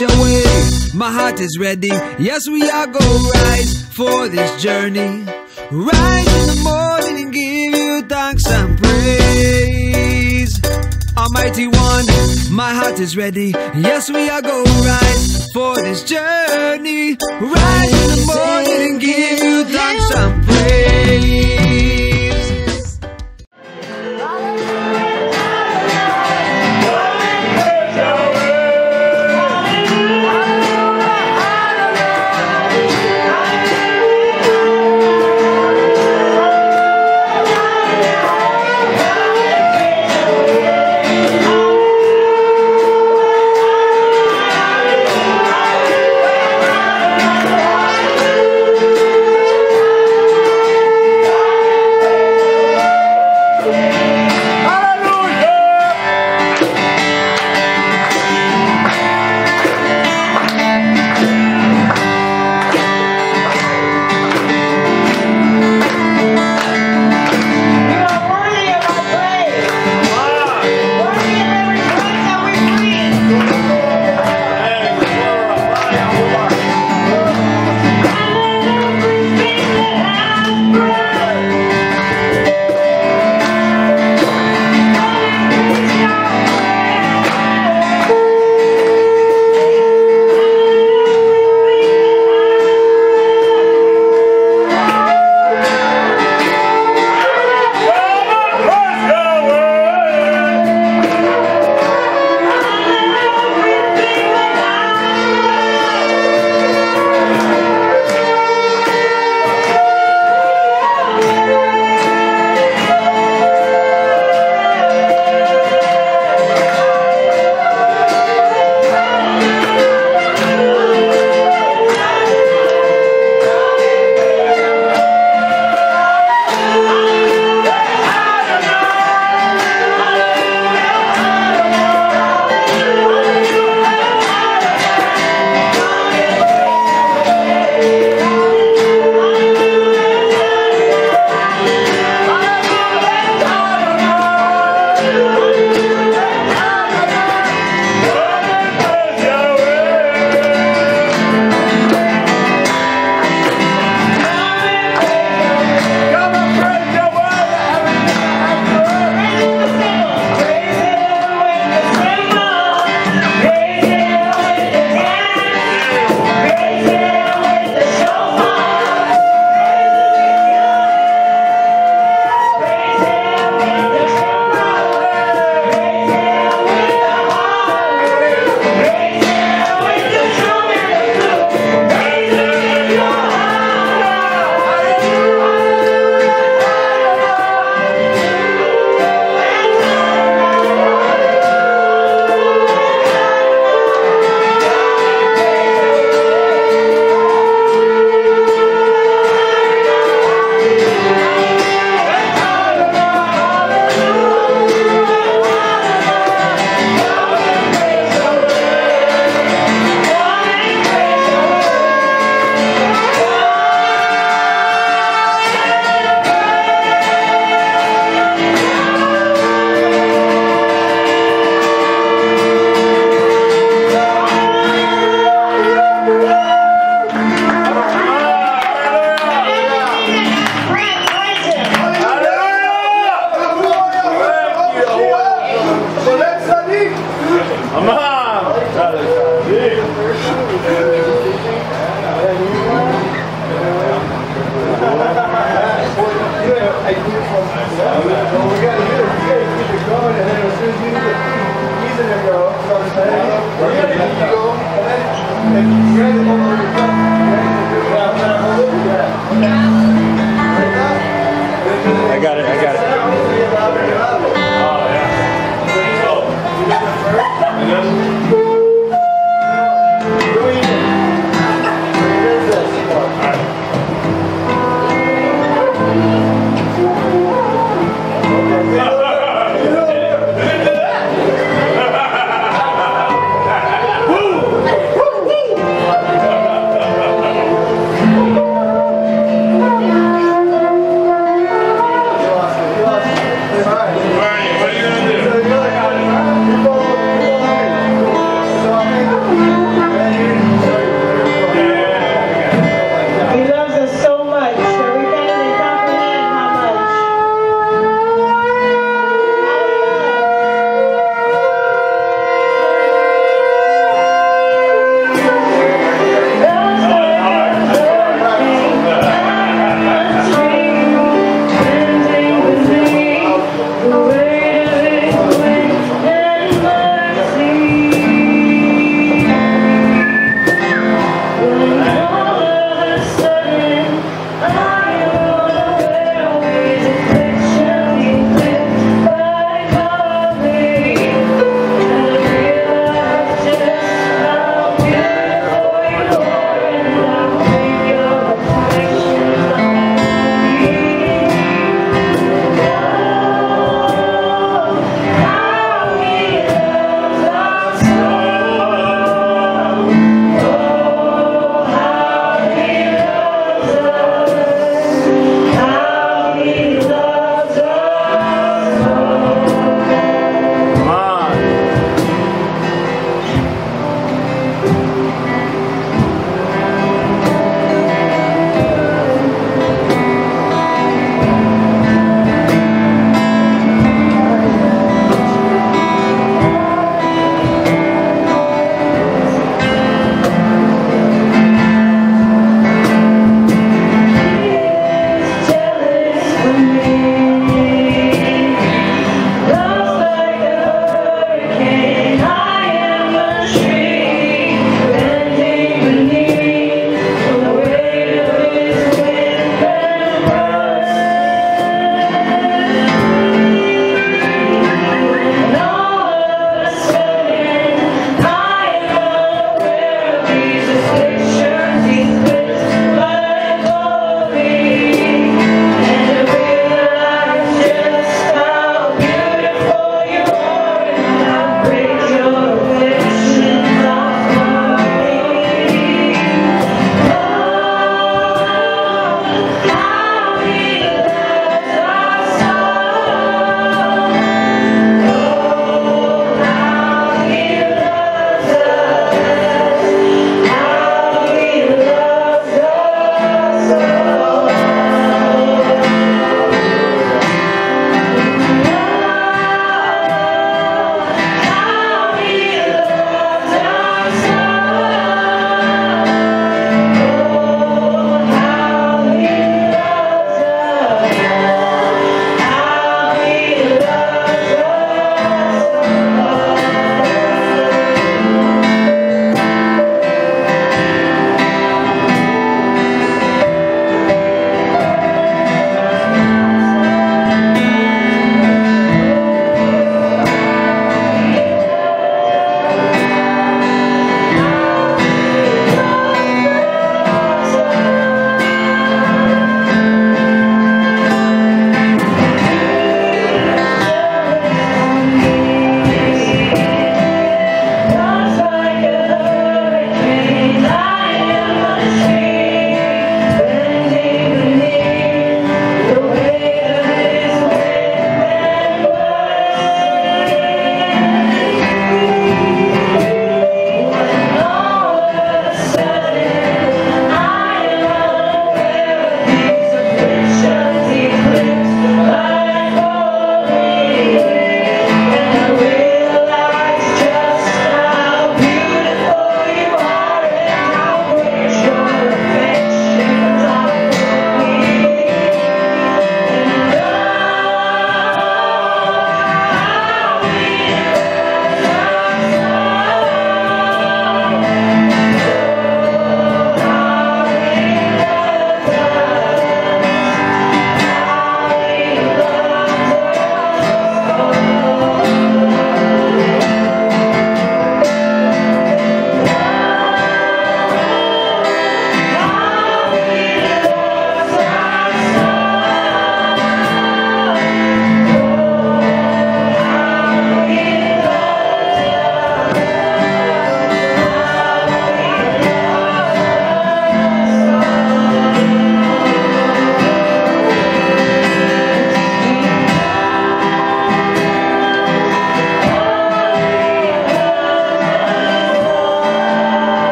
away. My heart is ready. Yes, we are go rise for this journey. Rise in the morning and give you thanks and praise. Almighty One, my heart is ready. Yes, we are go rise for this journey. Rise in the morning and give you thanks and praise.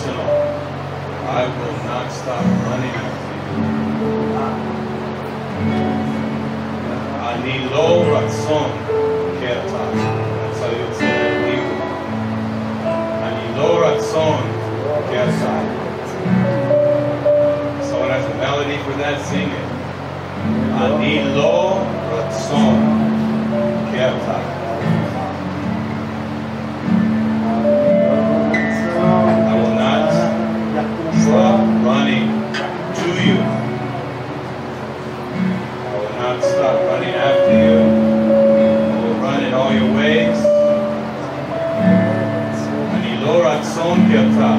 Personal. I will not stop running after you. Anilo ratzon kerta. That's how you say it in. Someone has a melody for that, sing it. Anilo ratzon kerta. Stop running to you. I will not stop running after you. I will run in all your ways. Anilo ratzon kerta.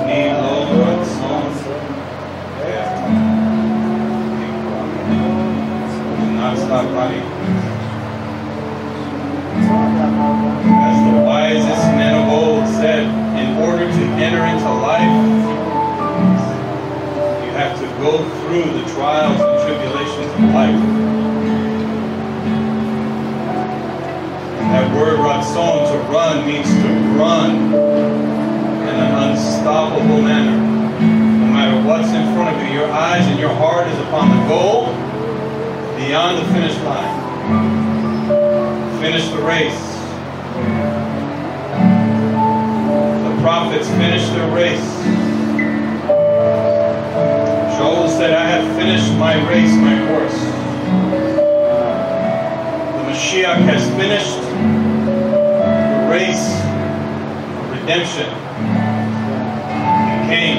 Anilo ratzon kerta. Not stop running. Go through the trials and tribulations of life. That word ratzon, to run, means to run in an unstoppable manner. No matter what's in front of you, your eyes and your heart is upon the goal beyond the finish line. Finish the race. The prophets finished their race. Joel said, I have finished my race, my course. The Mashiach has finished the race of redemption. He came.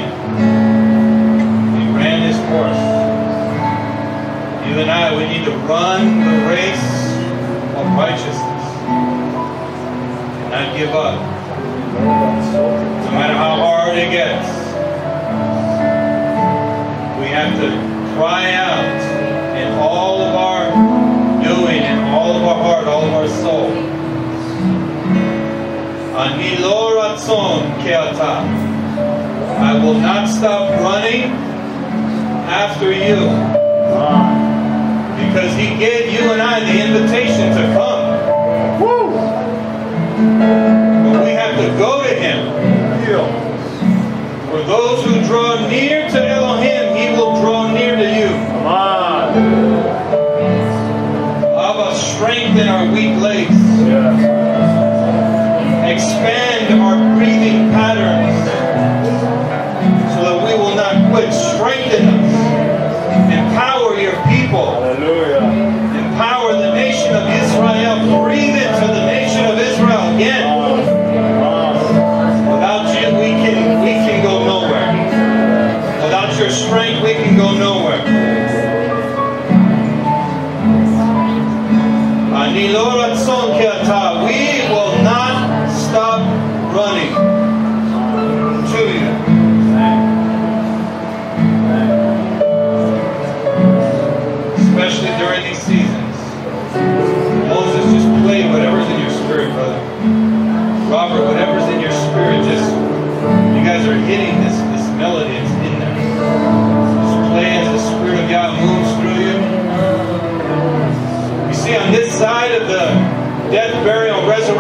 He ran his course. You and I, we need to run the race of righteousness and not give up. No matter how hard it gets, have to cry out in all of our doing, in all of our heart, all of our soul. I will not stop running after you because he gave you and I the invitation to come. But we have to go to him. For those who draw near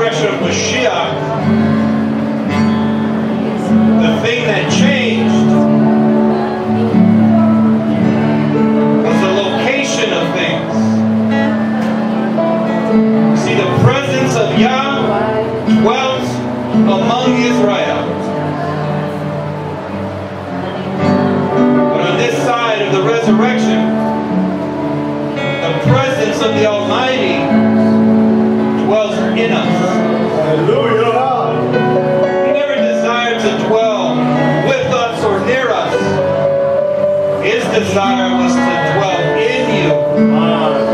resurrection of Mashiach, the thing that changed was the location of things. See, the presence of Yah dwelt among Israel. But on this side of the resurrection, desire was to dwell in you. Ah.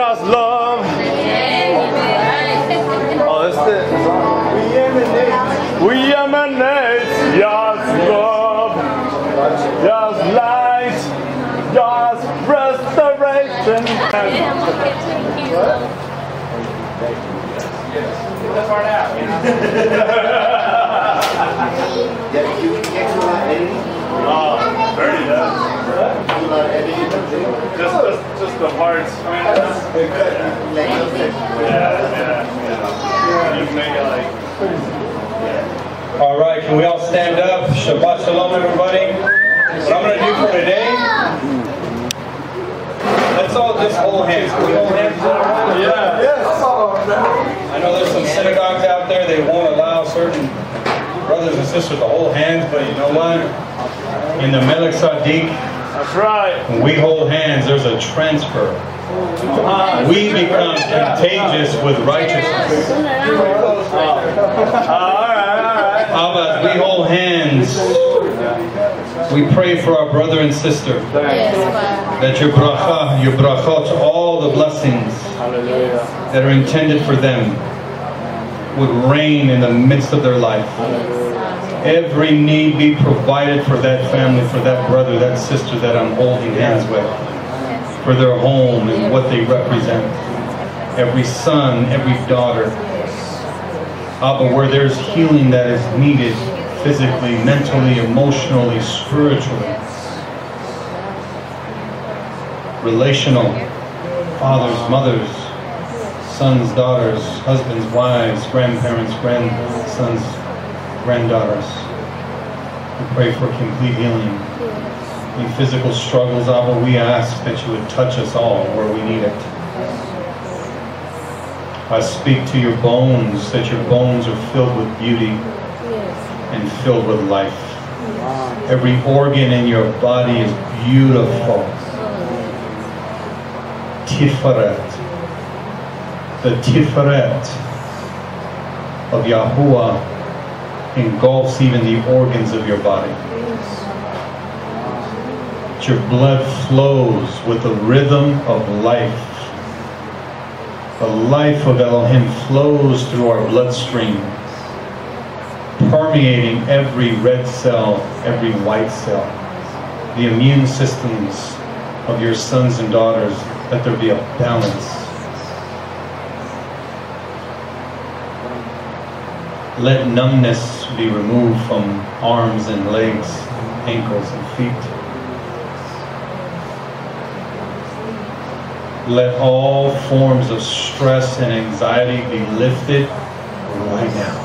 God's love. Oh, that's it. We emanate God's love, God's light, God's restoration. Get that part out. Um, Bernie does. Just, just, just the parts. I mean, just, yeah, yeah. You make it like. All right, can we all stand up? Shabbat shalom, everybody. What I'm gonna do for today? Let's all just hold hands. Can we hold hands? Yeah. Yes. I know there's some synagogues out there. They won't allow certain brothers and sisters to hold hands, but you know what? In the Melech Sadiq, That's right. when we hold hands, there's a transfer. We become contagious with righteousness. All right, all right. Abba, we hold hands, we pray for our brother and sister. That your bracha, your brachot, all the blessings that are intended for them would reign in the midst of their life. Every need be provided for that family, for that brother, that sister that I'm holding hands with, for their home and what they represent. Every son, every daughter. Ah, Abba, where there's healing that is needed physically, mentally, emotionally, spiritually, relational, fathers, mothers, sons, daughters, husbands, wives, grandparents, grandsons, granddaughters. We pray for complete healing. In physical struggles, Abba, we ask that you would touch us all where we need it. I speak to your bones, that your bones are filled with beauty and filled with life. Every organ in your body is beautiful. Tiferet. The Tiferet of Yahuwah engulfs even the organs of your body. That Your blood flows with the rhythm of life. The life of Elohim flows through our bloodstream, permeating every red cell, every white cell. The immune systems of your sons and daughters, let there be a balance. Let numbness be removed from arms and legs, ankles and feet. Let all forms of stress and anxiety be lifted right now.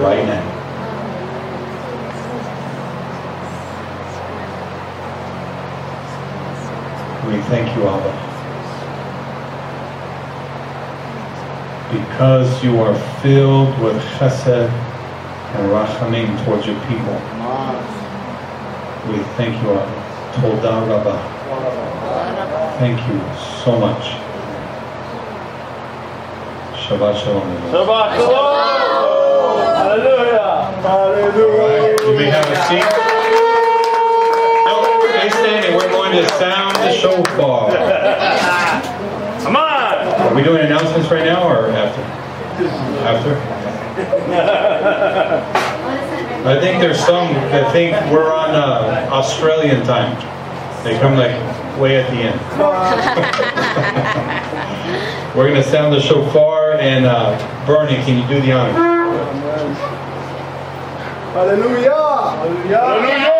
Right now. We thank you, Abba. Because you are filled with chesed and rachamim towards your people. We thank you, Abba. Toda Rabbah. Thank you so much. Shabbat Shalom. Shabbat shalom. Hallelujah. Hallelujah. You may have a seat. No, stay standing. We're going to sound the shofar. Come on. Are we doing announcements right now or after? After? I think there's some that think we're on uh, Australian time. They come like way at the end. We're going to sound the shofar and uh, Bernie, can you do the honor? Hallelujah! Hallelujah.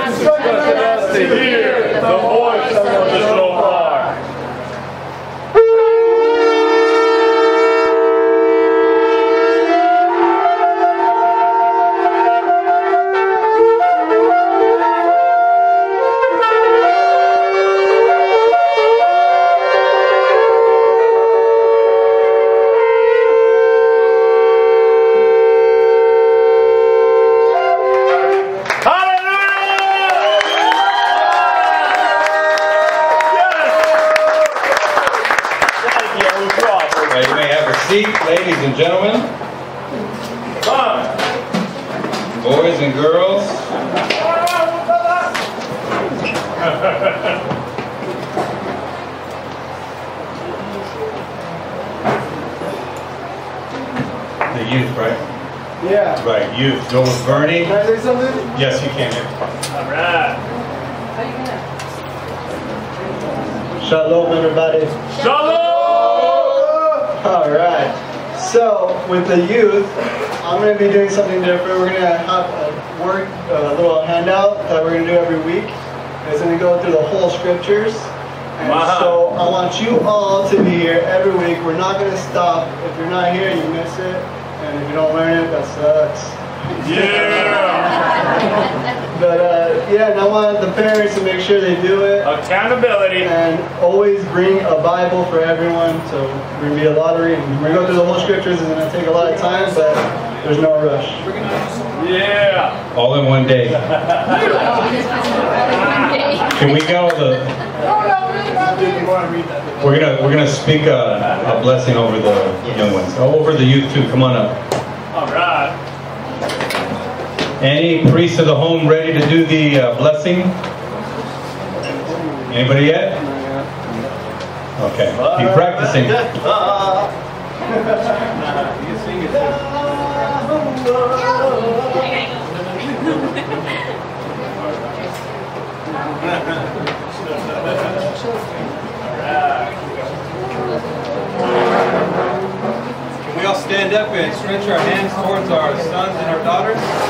over the youth too. Come on up. All right. Any priest of the home ready to do the uh, blessing? Anybody yet? Okay. Keep practicing. Stretch our hands towards our sons and our daughters?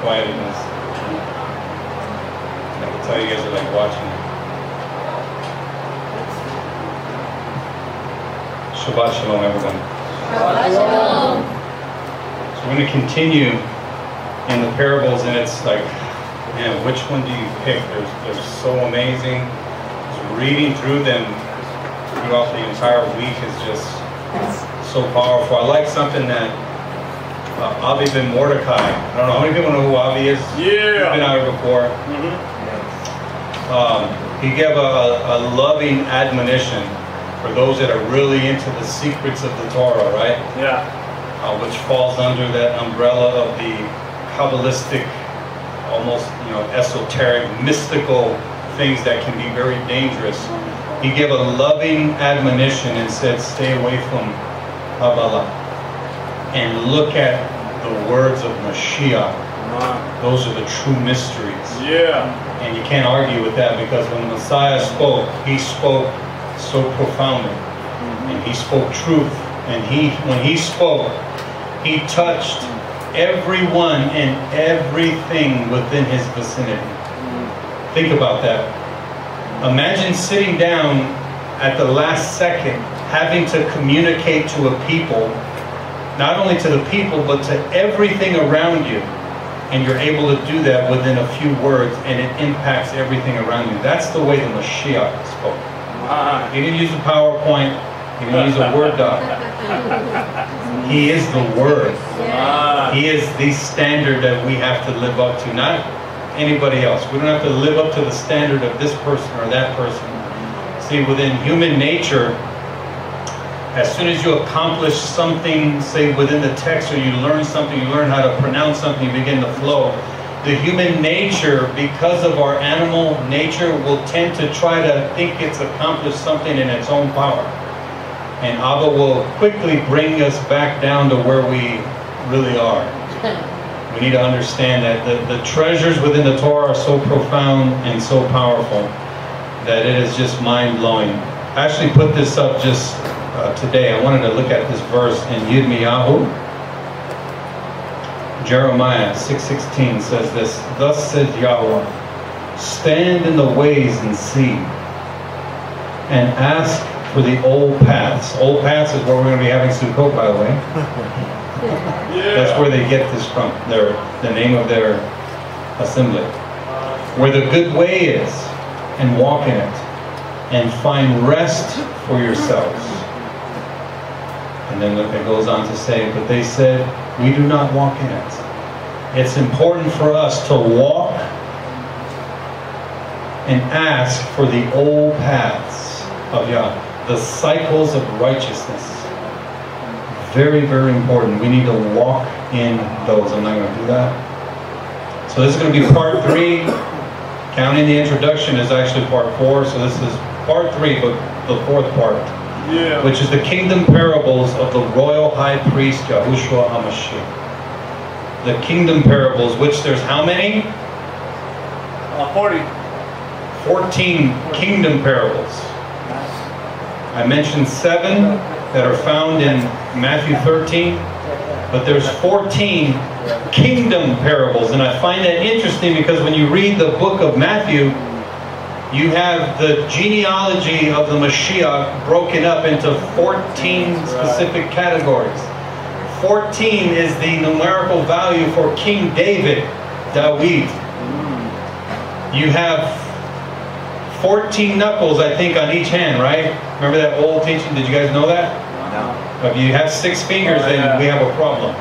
Quiet is. I can tell you guys are like watching. Shabbat shalom, everyone. Shabbat Shalom. So we're going to continue in the parables, and it's like, man, which one do you pick? They're, they're so amazing. Just reading through them throughout the entire week is just so powerful. I like something that uh, Avi ben Mordecai. I don't know how many people know who Avi is. Yeah. He's been out here before. Um, he gave a, a loving admonition for those that are really into the secrets of the Torah, right? Yeah. uh, which falls under that umbrella of the Kabbalistic, almost you know esoteric, mystical things that can be very dangerous. He gave a loving admonition and said, "Stay away from Kabbalah and look at the words of Mashiach. Those are the true mysteries." Yeah. And you can't argue with that because when the Messiah spoke, he spoke so profoundly. Mm-hmm. And he spoke truth. And he when he spoke, he touched everyone and everything within his vicinity. Mm-hmm. Think about that. Imagine sitting down at the last second, having to communicate to a people, not only to the people, but to everything around you. And you're able to do that within a few words, and it impacts everything around you. That's the way the Mashiach spoke. Ah. He didn't use a PowerPoint, he didn't use a Word doc. He is the Word. Ah. He is the standard that we have to live up to, not anybody else. We don't have to live up to the standard of this person or that person. See, within human nature, as soon as you accomplish something, say within the text, or you learn something, you learn how to pronounce something, you begin to flow. The human nature, because of our animal nature, will tend to try to think it's accomplished something in its own power. And Abba will quickly bring us back down to where we really are. We need to understand that the, the treasures within the Torah are so profound and so powerful that it is just mind blowing. I actually put this up just uh, today. I wanted to look at this verse in Yirmiyahu. Jeremiah 6:16 says this, Thus says Yahweh, Stand in the ways and see, and ask for the old paths. Old paths is where we're going to be having Sukkot, by the way. That's where they get this from, their, the name of their assembly. Where the good way is, and walk in it, and find rest for yourselves. And then it goes on to say, but they said, we do not walk in it. It's important for us to walk and ask for the old paths of Yah, the cycles of righteousness. Very, very important. We need to walk in those. I'm not going to do that. So this is going to be part three. Counting the introduction is actually part four. So this is part three, but the fourth part Yeah. which is the kingdom parables of the royal high priest Yahushua HaMashiach. The kingdom parables, which there's how many? Uh, 40. 14 kingdom parables. I mentioned seven that are found in Matthew 13, but there's 14 kingdom parables. And I find that interesting because when you read the book of Matthew, you have the genealogy of the Mashiach broken up into 14 specific categories. 14 is the numerical value for King David, Dawid. You have 14 knuckles, I think, on each hand, right? Remember that old teaching? Did you guys know that? No. If you have six fingers, then we have a problem.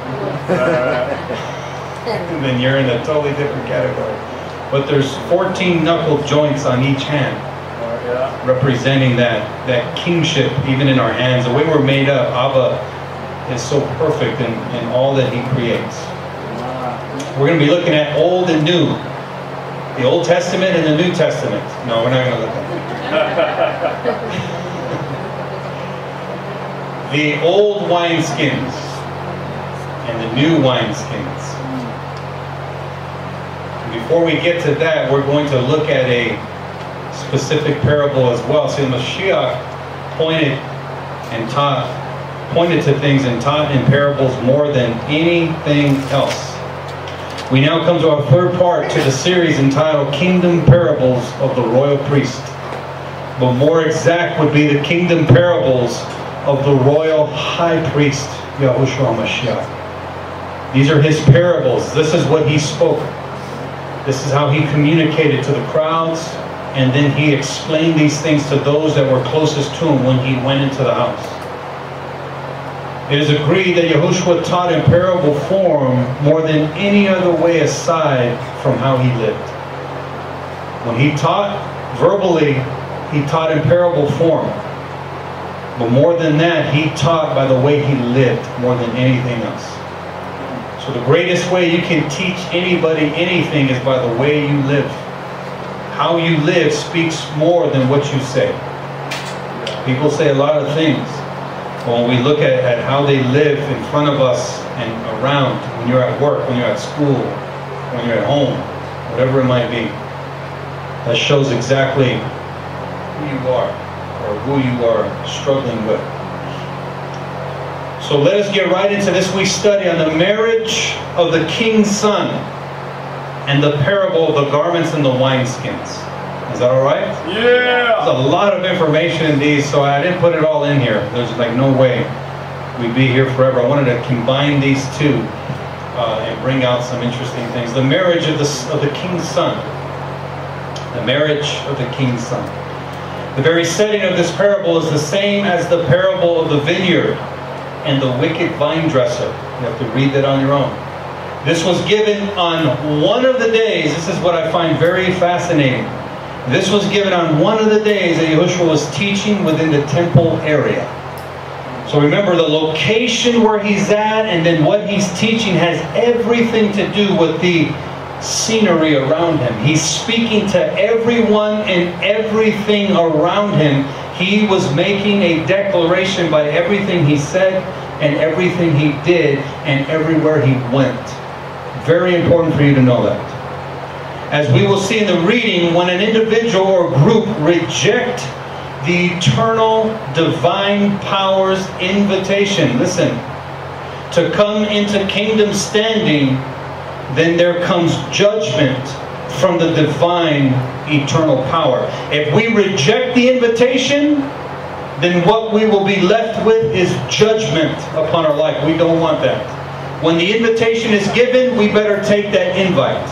then you're in a totally different category. But there's 14 knuckle joints on each hand representing that that kingship even in our hands. The way we're made up, Abba is so perfect in, in all that he creates. We're going to be looking at old and new. The Old Testament and the New Testament. No, we're not going to look at that. the old wineskins and the new wineskins. Before we get to that, we're going to look at a specific parable as well. See, the Mashiach pointed and taught, pointed to things and taught in parables more than anything else. We now come to our third part to the series entitled Kingdom Parables of the Royal Priest. But more exact would be the kingdom parables of the royal high priest, Yahushua Mashiach. These are his parables. This is what he spoke. This is how he communicated to the crowds, and then he explained these things to those that were closest to him when he went into the house. It is agreed that Yahushua taught in parable form more than any other way aside from how he lived. When he taught verbally, he taught in parable form. But more than that, he taught by the way he lived more than anything else. So the greatest way you can teach anybody anything is by the way you live. How you live speaks more than what you say. People say a lot of things. But when we look at, at how they live in front of us and around, when you're at work, when you're at school, when you're at home, whatever it might be, that shows exactly who you are or who you are struggling with. So let us get right into this week's study on the marriage of the king's son and the parable of the garments and the wineskins. Is that all right? Yeah. There's a lot of information in these, so I didn't put it all in here. There's like no way we'd be here forever. I wanted to combine these two uh, and bring out some interesting things. The marriage of the, of the king's son. The marriage of the king's son. The very setting of this parable is the same as the parable of the vineyard and the wicked vine dresser. You have to read that on your own. This was given on one of the days. This is what I find very fascinating. This was given on one of the days that Yahushua was teaching within the temple area. So remember, the location where he's at and then what he's teaching has everything to do with the scenery around him. He's speaking to everyone and everything around him. He was making a declaration by everything he said and everything he did and everywhere he went. Very important for you to know that. As we will see in the reading, when an individual or group reject the eternal divine power's invitation, listen, to come into kingdom standing, then there comes judgment from the divine eternal power. If we reject the invitation, then what we will be left with is judgment upon our life. We don't want that. When the invitation is given, we better take that invite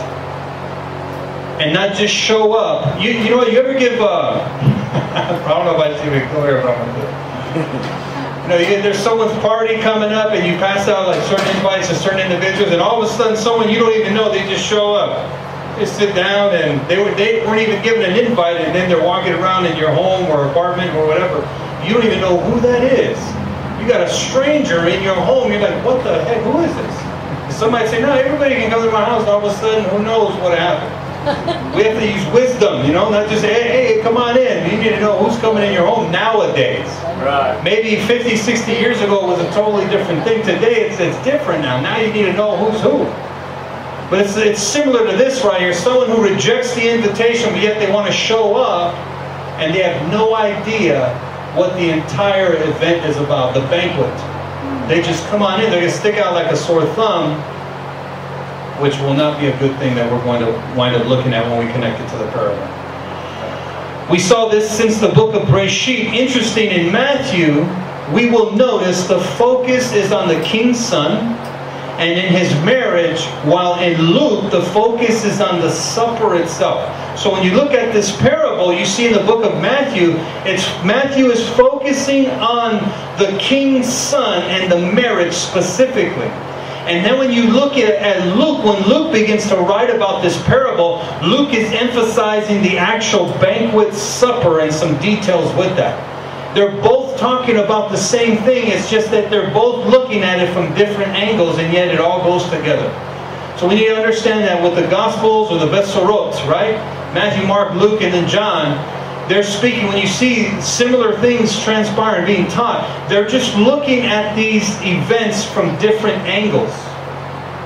and not just show up. You, you know what? You ever give? Uh, I don't know if I be clear about this. You you there's someone's party coming up, and you pass out like certain invites to certain individuals, and all of a sudden, someone you don't even know, they just show up. They sit down, and they were they weren't even given an invite, and then they're walking around in your home or apartment or whatever. You don't even know who that is. You got a stranger in your home. You're like, what the heck? Who is this? Somebody say, no, everybody can come to my house. All of a sudden, who knows what happened? We have to use wisdom, you know, not just say, hey, hey, come on in. You need to know who's coming in your home nowadays. Right. Maybe 50, 60 years ago was a totally different thing. Today it's, it's different now. Now you need to know who's who. But it's, it's similar to this right here. Someone who rejects the invitation, but yet they want to show up, and they have no idea what the entire event is about, the banquet. They just come on in, they're going to stick out like a sore thumb, which will not be a good thing that we're going to wind up looking at when we connect it to the parable. We saw this since the book of Breshit. Interesting, in Matthew, we will notice the focus is on the king's son and in his marriage, while in Luke, the focus is on the supper itself. So when you look at this parable, you see in the book of Matthew, it's Matthew is focusing on the king's son and the marriage specifically. And then when you look at, at Luke, when Luke begins to write about this parable, Luke is emphasizing the actual banquet supper and some details with that. They're both talking about the same thing. It's just that they're both looking at it from different angles, and yet it all goes together. So we need to understand that with the Gospels or the Besorots, right? Matthew, Mark, Luke, and then John, they're speaking, when you see similar things transpiring, being taught, they're just looking at these events from different angles.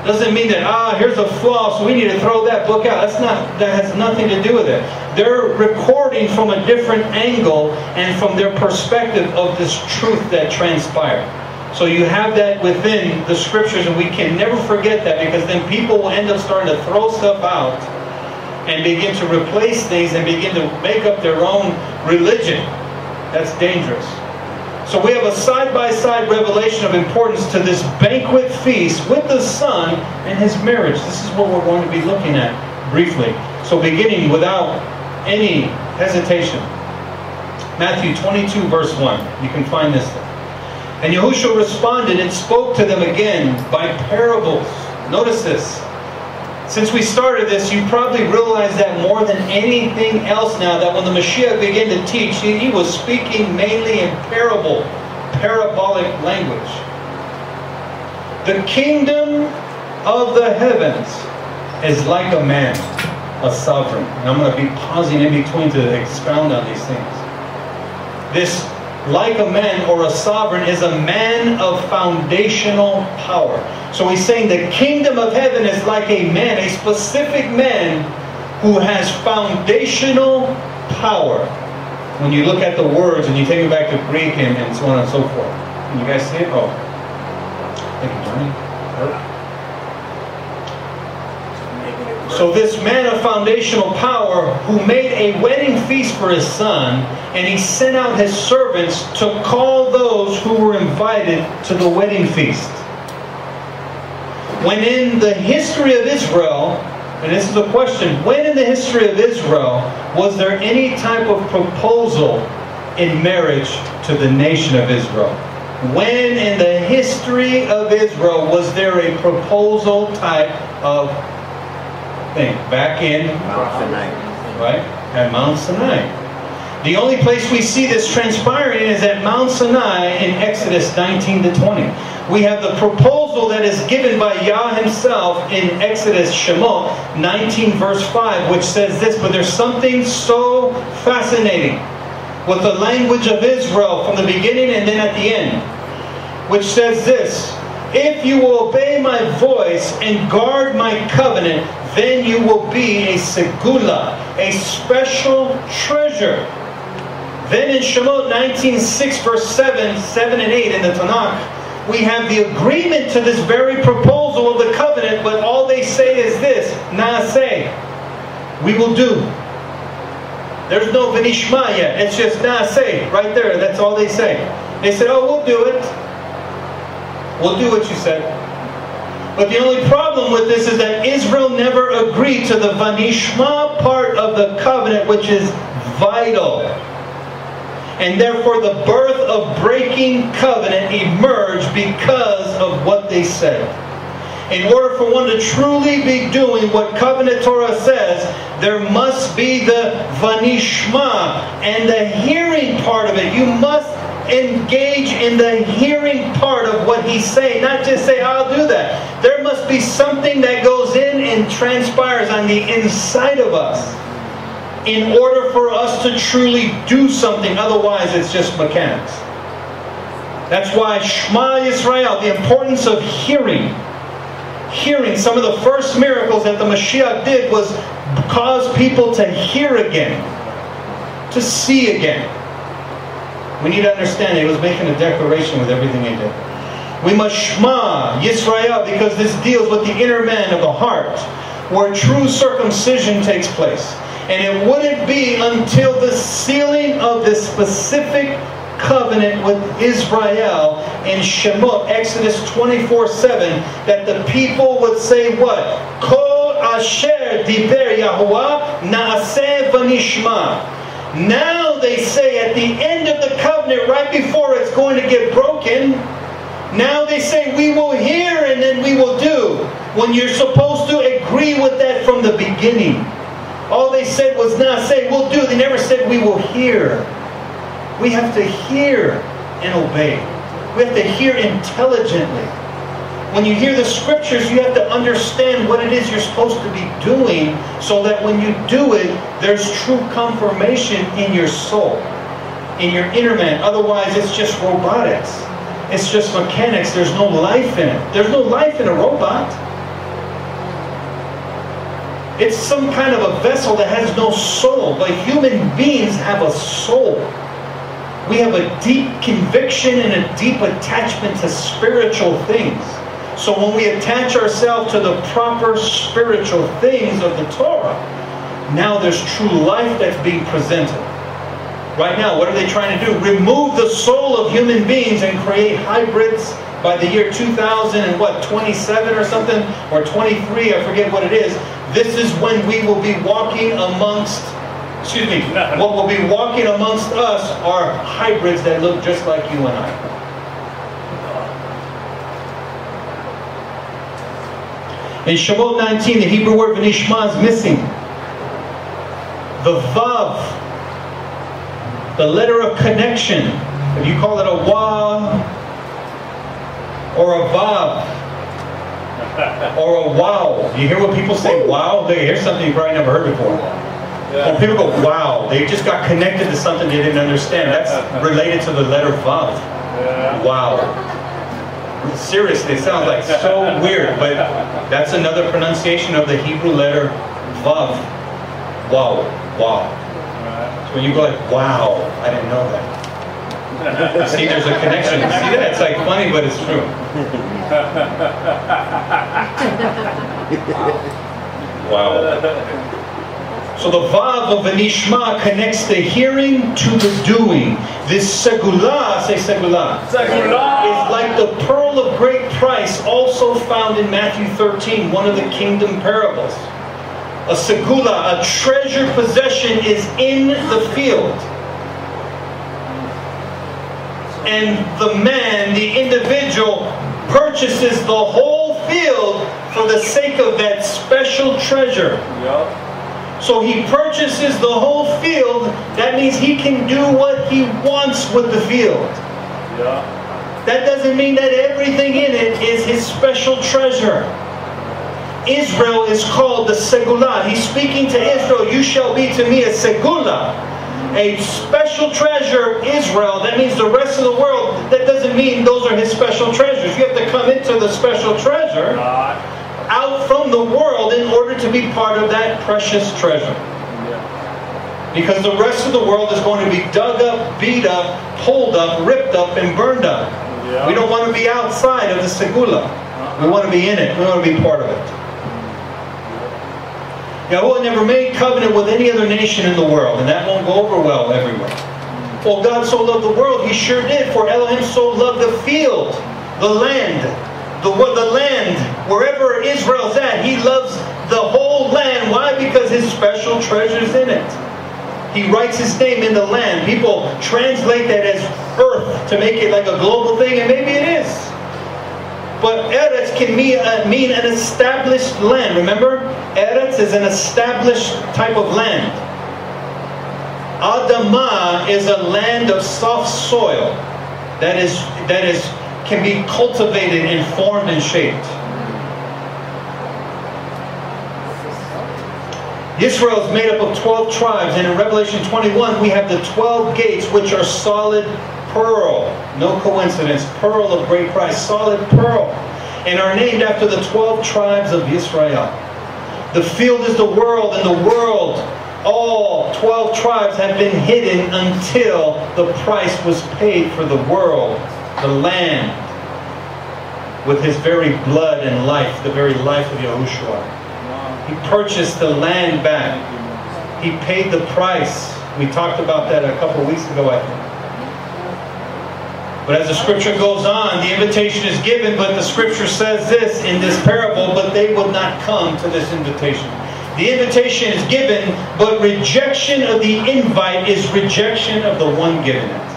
Doesn't mean that, ah, here's a flaw, so we need to throw that book out. That's not, that has nothing to do with it. They're recording from a different angle and from their perspective of this truth that transpired. So you have that within the scriptures, and we can never forget that because then people will end up starting to throw stuff out and begin to replace things and begin to make up their own religion. That's dangerous. So we have a side-by-side revelation of importance to this banquet feast with the Son and his marriage. This is what we're going to be looking at briefly. So beginning without any hesitation. Matthew 22 verse 1. You can find this there. And Yahushua responded and spoke to them again by parables. Notice this. Since we started this, you probably realize that more than anything else now, that when the Mashiach began to teach, he, he was speaking mainly in parable, parabolic language. The kingdom of the heavens is like a man, a sovereign. And I'm going to be pausing in between to expound on these things. This like a man or a sovereign is a man of foundational power. So he's saying the kingdom of heaven is like a man, a specific man who has foundational power. When you look at the words and you take it back to Greek and, and so on and so forth. Can you guys see it? Oh. Thank you, Johnny. So this man of foundational power who made a wedding feast for his son, and he sent out his servants to call those who were invited to the wedding feast. When in the history of Israel, and this is a question, when in the history of Israel was there any type of proposal in marriage to the nation of Israel? When in the history of Israel was there a proposal type of thing? Back in right? At Mount Sinai. The only place we see this transpiring is at Mount Sinai in Exodus 19 to 20. We have the proposal that is given by Yah himself in Exodus Shemot 19 verse 5, which says this, but there's something so fascinating with the language of Israel from the beginning and then at the end, which says this, if you will obey my voice and guard my covenant, then you will be a segula, a special treasure. Then in Shemot 19.6 verse 7, 7 and 8 in the Tanakh, we have the agreement to this very proposal of the covenant, but all they say is this, Naaseh, we will do. There's no Venishma yet. It's just Naaseh, right there. That's all they say. They said, oh, we'll do it. We'll do what you said. But the only problem with this is that Israel never agreed to the Vanishma part of the covenant, which is vital. And therefore, the birth of breaking covenant emerged because of what they said. In order for one to truly be doing what covenant Torah says, there must be the vanishma and the hearing part of it. You must engage in the hearing part of what he's saying, not just say, I'll do that. There must be something that goes in and transpires on the inside of us in order for us to truly do something. Otherwise, it's just mechanics. That's why Shema Yisrael, the importance of hearing. Hearing, some of the first miracles that the Mashiach did was cause people to hear again, to see again. We need to understand he was making a declaration with everything he did. We must shma Yisrael because this deals with the inner man of the heart, where true circumcision takes place. And it wouldn't be until the sealing of this specific covenant with Israel in Shemot, Exodus 24 7, that the people would say what? Kol asher diber Yahuwah naaseh v'nishma. Now they say at the end of the covenant, right before it's going to get broken, now they say we will hear and then we will do. When you're supposed to agree with that from the beginning. All they said was naaseh we'll do. They never said we will hear. We have to hear and obey. We have to hear intelligently. When you hear the scriptures, you have to understand what it is you're supposed to be doing so that when you do it, there's true confirmation in your soul, in your inner man. Otherwise, it's just robotics. It's just mechanics. There's no life in it. There's no life in a robot. It's some kind of a vessel that has no soul, but human beings have a soul. We have a deep conviction and a deep attachment to spiritual things. So when we attach ourselves to the proper spiritual things of the Torah, now there's true life that's being presented. Right now, what are they trying to do? Remove the soul of human beings and create hybrids by the year 2000 and what, 27 or something? Or 23, I forget what it is. This is when we will be walking amongst, excuse me, what will be walking amongst us are hybrids that look just like you and I. In Shemot 19, the Hebrew word Venishma is missing. The Vav, the letter of connection, if you call it a Wa or a Vav or a Wow. You hear what people say, wow? They hear something you probably never heard before. When people go, wow, they just got connected to something they didn't understand. That's related to the letter Vav. Wow seriously, it sounds like so weird, but that's another pronunciation of the Hebrew letter Vav. Wow, wow. So when you go like, wow, I didn't know that. See, there's a connection. See that? It's like funny, but it's true. Wow. So the vav of Vanishma connects the hearing to the doing. This segula, say segula, Segula. is like the pearl of great price, also found in Matthew 13, one of the kingdom parables. A segula, a treasured possession, is in the field. And the man, the individual, purchases the whole field for the sake of that special treasure. Yup. So he purchases the whole field. That means he can do what he wants with the field. Yeah. That doesn't mean that everything in it is his special treasure. Israel is called the Segula. He's speaking to Israel, you shall be to me a Segula, a special treasure, Israel. That means the rest of the world. That doesn't mean those are his special treasures. You have to come into the special treasure. Out from the world in order to be part of that precious treasure. Because the rest of the world is going to be dug up, beat up, pulled up, ripped up, and burned up. Yeah. We don't want to be outside of the segula. We want to be in it. We want to be part of it. Yahweh never made covenant with any other nation in the world, and that won't go over well everywhere. Well, God so loved the world, He sure did. For Elohim so loved the field, the land, the, the land, wherever Israel's at. He loves the whole land. Why? Because His special treasure's in it. He writes His name in the land. People translate that as earth to make it like a global thing, and maybe it is. But Eretz can mean, uh, mean an established land. Remember? Eretz is an established type of land. Adama is a land of soft soil that is that is can be cultivated and formed and shaped. Israel is made up of 12 tribes, and in Revelation 21, we have the 12 gates, which are solid pearl. No coincidence. Pearl of great price. Solid pearl. And are named after the 12 tribes of Israel. The field is the world, and the world, all 12 tribes have been hidden until the price was paid for the world, the land, with his very blood and life, the very life of Yahushua. He purchased the land back. He paid the price. We talked about that a couple weeks ago, I think. But as the scripture goes on, the invitation is given, but the scripture says this in this parable, but they would not come to this invitation. The invitation is given, but rejection of the invite is rejection of the one given it.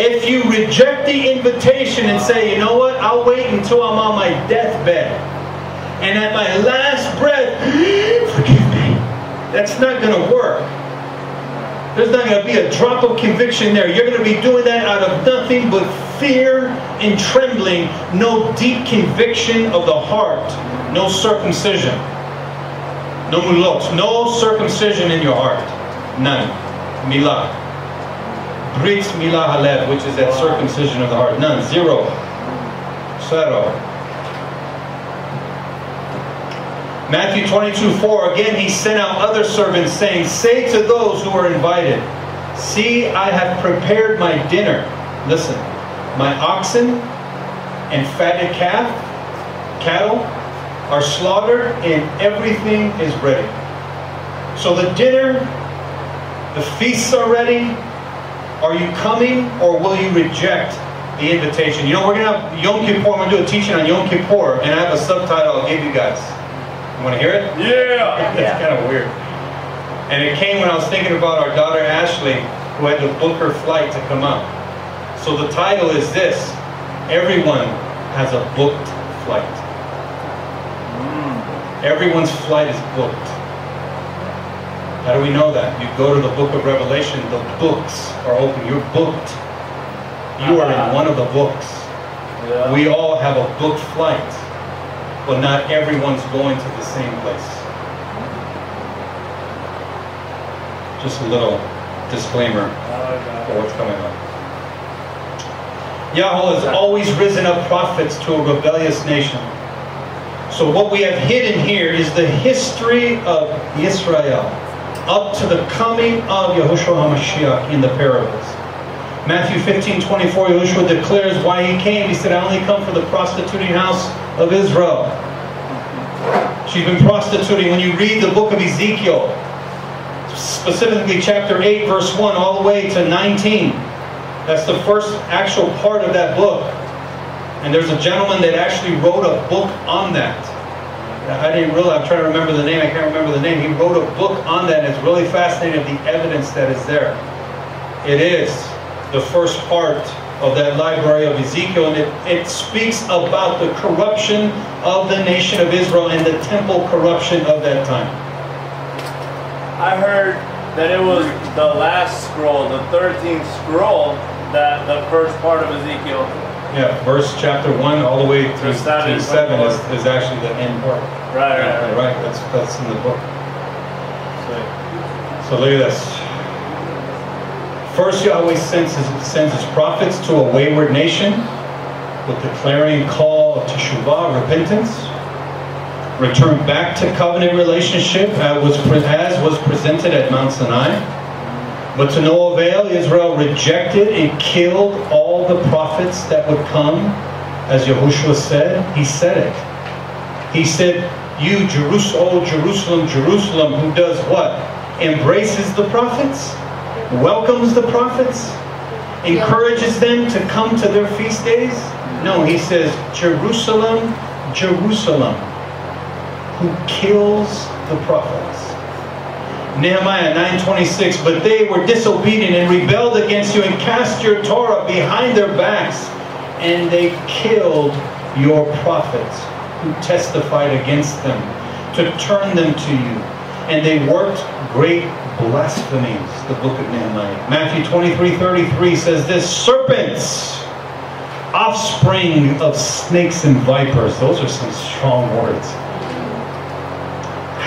If you reject the invitation and say, you know what, I'll wait until I'm on my deathbed, and at my last breath, forgive me, that's not going to work. There's not going to be a drop of conviction there. You're going to be doing that out of nothing but fear and trembling, no deep conviction of the heart, no circumcision, no mulot, no circumcision in your heart. None. Milah. Brit milah halev, which is that circumcision of the heart. None. Zero. Zero. Matthew 22, 4, again he sent out other servants saying, Say to those who are invited, See, I have prepared my dinner. Listen, my oxen and fatted calf, cattle are slaughtered and everything is ready. So the dinner, the feasts are ready. Are you coming or will you reject the invitation? You know, we're going to have Yom Kippur. I'm going to do a teaching on Yom Kippur and I have a subtitle I'll give you guys. You want to hear it? Yeah. That's kind of weird. And it came when I was thinking about our daughter Ashley, who had to book her flight to come up. So the title is this Everyone has a booked flight. Mm. Everyone's flight is booked. How do we know that? You go to the book of Revelation, the books are open. You're booked. You are in ah. one of the books. Yeah. We all have a booked flight, but not everyone's going to the same place. Just a little disclaimer for what's coming up. Yahweh has always risen up prophets to a rebellious nation. So what we have hidden here is the history of Israel up to the coming of Yahushua HaMashiach in the parables. Matthew 15, 24, Yahushua declares why he came. He said, I only come for the prostituting house of Israel. She's been prostituting. When you read the book of Ezekiel, specifically chapter 8, verse 1, all the way to 19, that's the first actual part of that book. And there's a gentleman that actually wrote a book on that. I didn't realize, I'm trying to remember the name, I can't remember the name. He wrote a book on that, and it's really fascinating the evidence that is there. It is the first part of that library of Ezekiel, and it, it speaks about the corruption of the nation of Israel and the temple corruption of that time. I heard that it was the last scroll, the 13th scroll, that the first part of Ezekiel. Yeah, verse chapter 1 all the way through To seven, to 7 is, is actually the end part. Right, right, right. right, that's, that's in the book. So, So look at this. First, Yahweh sends his, sends his prophets to a wayward nation with the clarion call of teshuvah, repentance. Return back to covenant relationship as was, pre- as was presented at Mount Sinai. But to no avail, Israel rejected and killed all the prophets that would come. As Yahushua said, he said it. He said, You, Jerusalem, Jerusalem, Jerusalem, who does what? Embraces the prophets, welcomes the prophets, encourages them to come to their feast days? No, he says, Jerusalem, Jerusalem, who kills the prophets. Nehemiah 9:26 but they were disobedient and rebelled against you and cast your Torah behind their backs and they killed your prophets who testified against them to turn them to you. And they worked great blasphemies the book of Nehemiah. Matthew 23:33 says this serpents offspring of snakes and vipers. Those are some strong words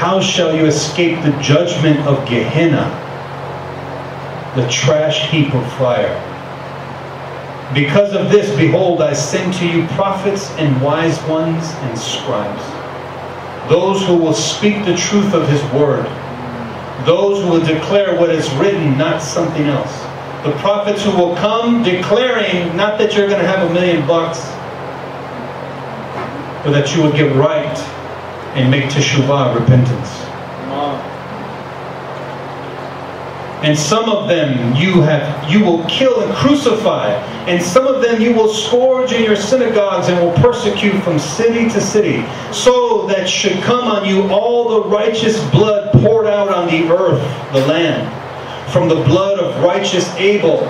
how shall you escape the judgment of Gehenna, the trash heap of fire? Because of this, behold, I send to you prophets and wise ones and scribes, those who will speak the truth of his word, those who will declare what is written, not something else. The prophets who will come declaring not that you're going to have a million bucks, but that you will get right and make teshuvah, repentance. And some of them you have you will kill and crucify, and some of them you will scourge in your synagogues and will persecute from city to city, so that should come on you all the righteous blood poured out on the earth, the land, from the blood of righteous Abel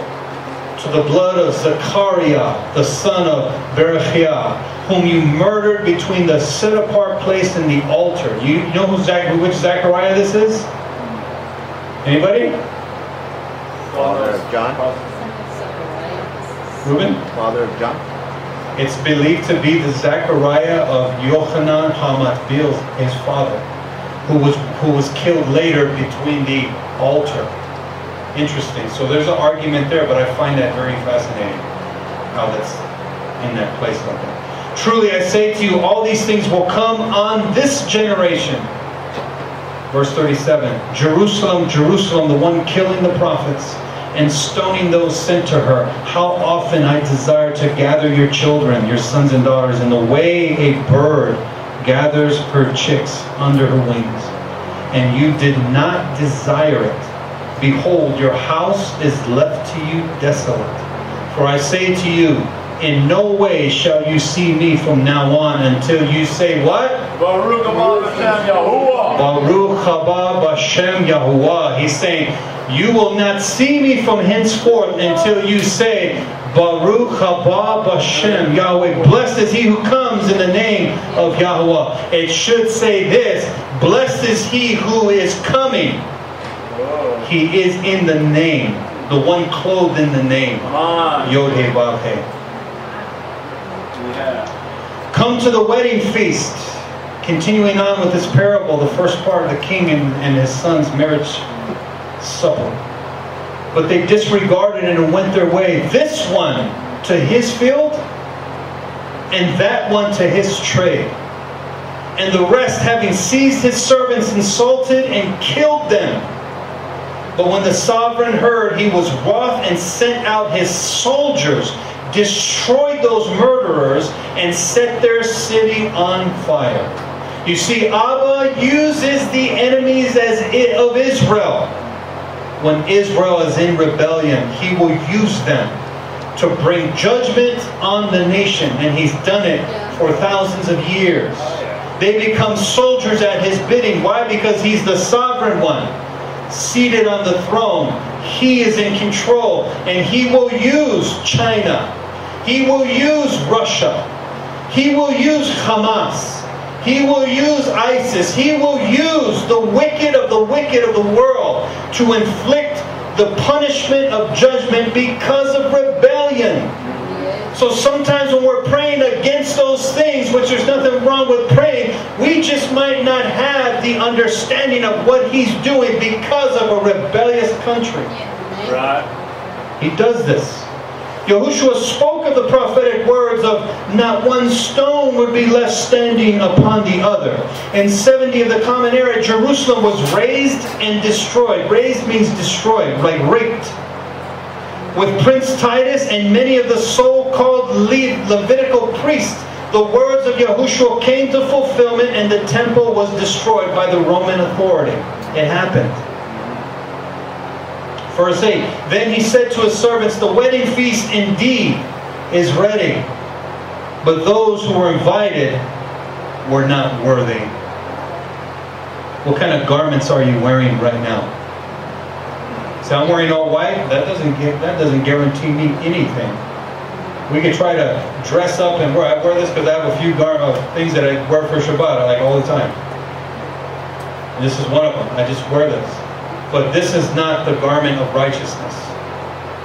to the blood of Zechariah, the son of Berechiah, whom you murdered between the set apart place and the altar. You know who Zach, which Zechariah this is? Anybody? Father of John? Reuben? Father of John? It's believed to be the Zechariah of Yochanan Hamatbil, his father, who was who was killed later between the altar. Interesting. So there's an argument there, but I find that very fascinating. How that's in that place like that. Truly I say to you, all these things will come on this generation. Verse 37 Jerusalem, Jerusalem, the one killing the prophets and stoning those sent to her. How often I desire to gather your children, your sons and daughters, in the way a bird gathers her chicks under her wings. And you did not desire it. Behold, your house is left to you desolate. For I say to you, in no way shall you see me from now on until you say, What? Baruch Abba Hashem Yahuwah. Baruch haba Bashem Yahuwah. He's saying, you will not see me from henceforth until you say, Baruch haba Bashem Yahweh. Blessed is he who comes in the name of Yahweh. It should say this, blessed is he who is coming. He is in the name, the one clothed in the name. Come. Yod He Vav He. Yeah. Come to the wedding feast. Continuing on with this parable, the first part of the king and, and his son's marriage supper. But they disregarded it and went their way. This one to his field, and that one to his trade. And the rest, having seized his servants, insulted and killed them. But when the sovereign heard, he was wroth and sent out his soldiers, destroyed those murderers, and set their city on fire. You see, Abba uses the enemies as it of Israel. When Israel is in rebellion, he will use them to bring judgment on the nation, and he's done it for thousands of years. They become soldiers at his bidding. Why? Because he's the sovereign one, seated on the throne. He is in control, and he will use China. He will use Russia. He will use Hamas. He will use ISIS. He will use the wicked of the wicked of the world to inflict the punishment of judgment because of rebellion. So sometimes when we're praying against those things, which there's nothing wrong with praying, we just might not have the understanding of what he's doing because of a rebellious country. Right. He does this. Yahushua spoke of the prophetic words of not one stone would be left standing upon the other. In 70 of the Common Era, Jerusalem was razed and destroyed. Razed means destroyed, like raped. With Prince Titus and many of the so-called Le- Levitical priests, the words of Yahushua came to fulfillment and the temple was destroyed by the Roman authority. It happened. Verse 8 Then he said to his servants, The wedding feast indeed is ready, but those who were invited were not worthy. What kind of garments are you wearing right now? So I'm wearing all white. That doesn't get, that doesn't guarantee me anything. We could try to dress up and wear. I wear this because I have a few gar- uh, things that I wear for Shabbat. I like all the time. And this is one of them. I just wear this. But this is not the garment of righteousness.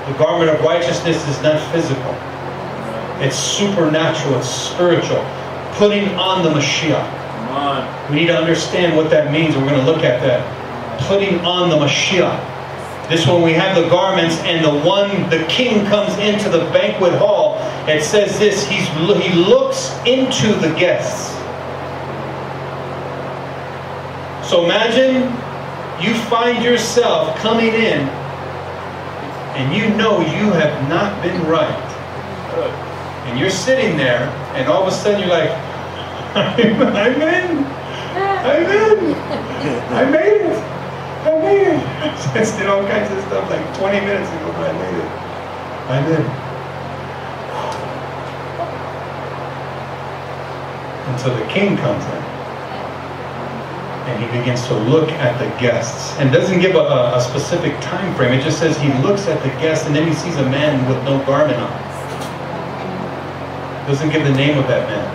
The garment of righteousness is not physical. It's supernatural. It's spiritual. Putting on the Mashiach. Come on. We need to understand what that means. We're going to look at that. Putting on the Mashiach. This one we have the garments and the one, the king comes into the banquet hall. It says this, he's, he looks into the guests. So imagine you find yourself coming in and you know you have not been right. And you're sitting there and all of a sudden you're like, I'm in. I'm in. I made it. I. Just did all kinds of stuff like 20 minutes ago, but I made it. I did. Until the king comes in. And he begins to look at the guests. And doesn't give a, a specific time frame. It just says he looks at the guests and then he sees a man with no garment on. Doesn't give the name of that man.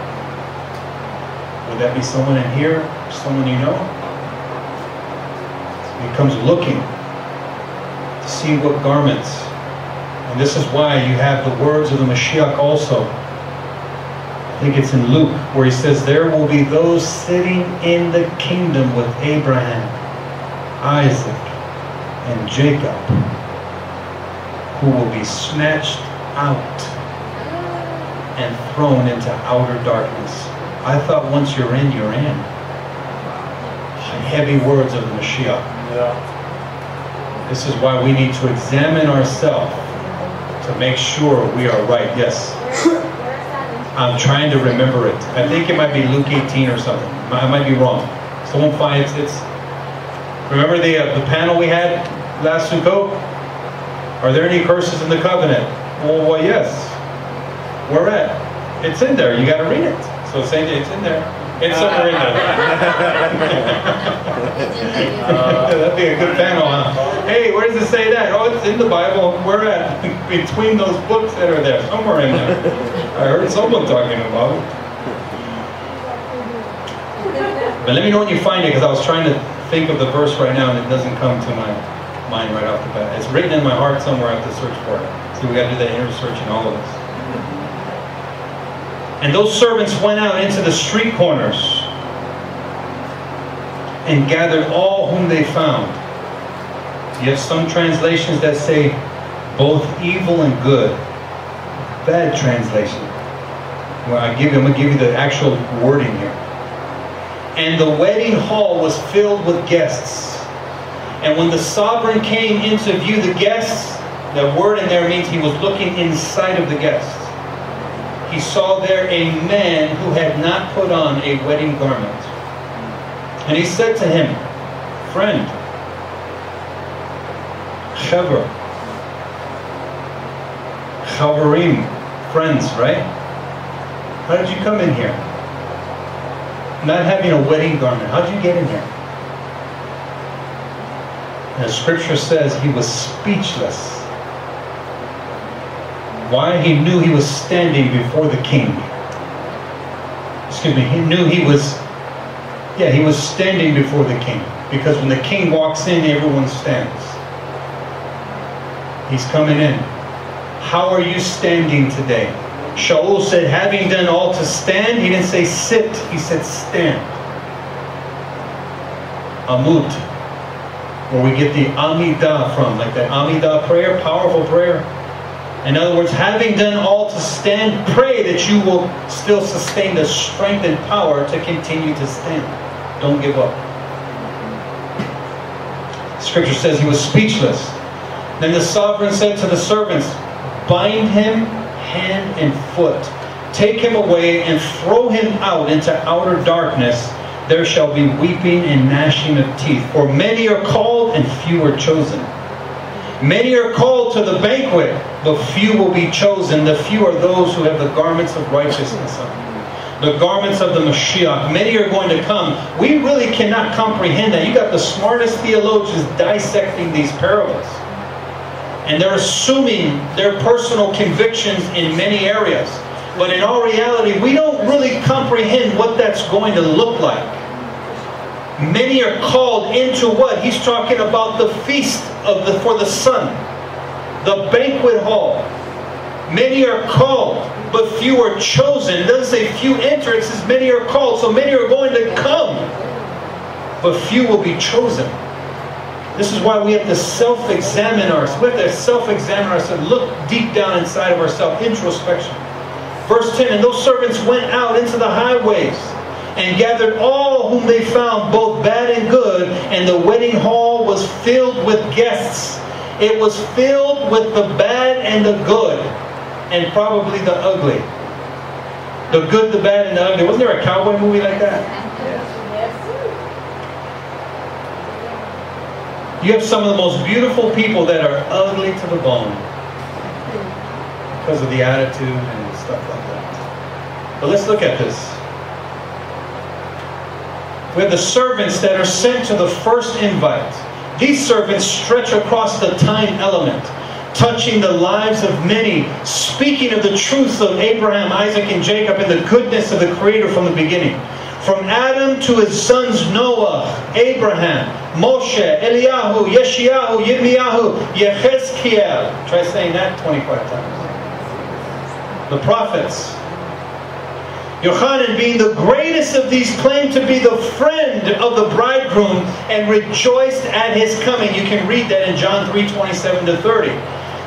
Would that be someone in here? Someone you know? He comes looking to see what garments. And this is why you have the words of the Mashiach also. I think it's in Luke where he says, There will be those sitting in the kingdom with Abraham, Isaac, and Jacob who will be snatched out and thrown into outer darkness. I thought once you're in, you're in. Heavy words of the Mashiach. Yeah. This is why we need to examine ourselves to make sure we are right. Yes. I'm trying to remember it. I think it might be Luke 18 or something. I might be wrong. Someone finds it's. Remember the uh, the panel we had last Sukkot? Are there any curses in the covenant? Well, well, yes. Where at? It's in there. You got to read it. So it's in, it's in there. It's somewhere in there. That'd be a good panel, huh? Hey, where does it say that? Oh, it's in the Bible. Where at? Between those books that are there, somewhere in there. I heard someone talking about it. But let me know when you find it, because I was trying to think of the verse right now, and it doesn't come to my mind right off the bat. It's written in my heart somewhere. I have to search for it. See, we got to do that inner search in all of us. And those servants went out into the street corners and gathered all whom they found. You have some translations that say both evil and good. Bad translation. Well, I give you, I'm going to give you the actual wording here. And the wedding hall was filled with guests. And when the sovereign came into view the guests, the word in there means he was looking inside of the guests. He saw there a man who had not put on a wedding garment. And he said to him, Friend, Chaver, Chavarim, friends, right? How did you come in here? Not having a wedding garment. How did you get in here? And the scripture says he was speechless. Why? He knew he was standing before the king. Excuse me, he knew he was, yeah, he was standing before the king. Because when the king walks in, everyone stands. He's coming in. How are you standing today? Shaul said, having done all to stand, he didn't say sit, he said stand. Amut, where we get the Amidah from, like the Amidah prayer, powerful prayer. In other words, having done all to stand, pray that you will still sustain the strength and power to continue to stand. Don't give up. Scripture says he was speechless. Then the sovereign said to the servants, Bind him hand and foot. Take him away and throw him out into outer darkness. There shall be weeping and gnashing of teeth. For many are called and few are chosen. Many are called to the banquet, but few will be chosen. The few are those who have the garments of righteousness. The garments of the Mashiach. Many are going to come. We really cannot comprehend that. You got the smartest theologians dissecting these parables. And they're assuming their personal convictions in many areas. But in all reality, we don't really comprehend what that's going to look like. Many are called into what? He's talking about the feast of the for the son, the banquet hall. Many are called, but few are chosen. It doesn't say few enter, it says many are called. So many are going to come, but few will be chosen. This is why we have to self-examine ourselves. We have to self-examine ourselves, look deep down inside of ourselves, introspection. Verse 10, and those servants went out into the highways and gathered all whom they found, both bad and good, and the wedding hall was filled with guests. It was filled with the bad and the good, and probably the ugly. The good, the bad, and the ugly. Wasn't there a cowboy movie like that? You have some of the most beautiful people that are ugly to the bone because of the attitude and stuff like that. But let's look at this. We have the servants that are sent to the first invite. These servants stretch across the time element, touching the lives of many, speaking of the truths of Abraham, Isaac, and Jacob, and the goodness of the Creator from the beginning. From Adam to his sons Noah, Abraham, Moshe, Eliyahu, Yeshayahu, Yirmiyahu, Yechezkiel. Try saying that 25 times. The prophets. Yochanan, being the greatest of these, claimed to be the friend of the bridegroom and rejoiced at his coming. You can read that in John 3 27 to 30.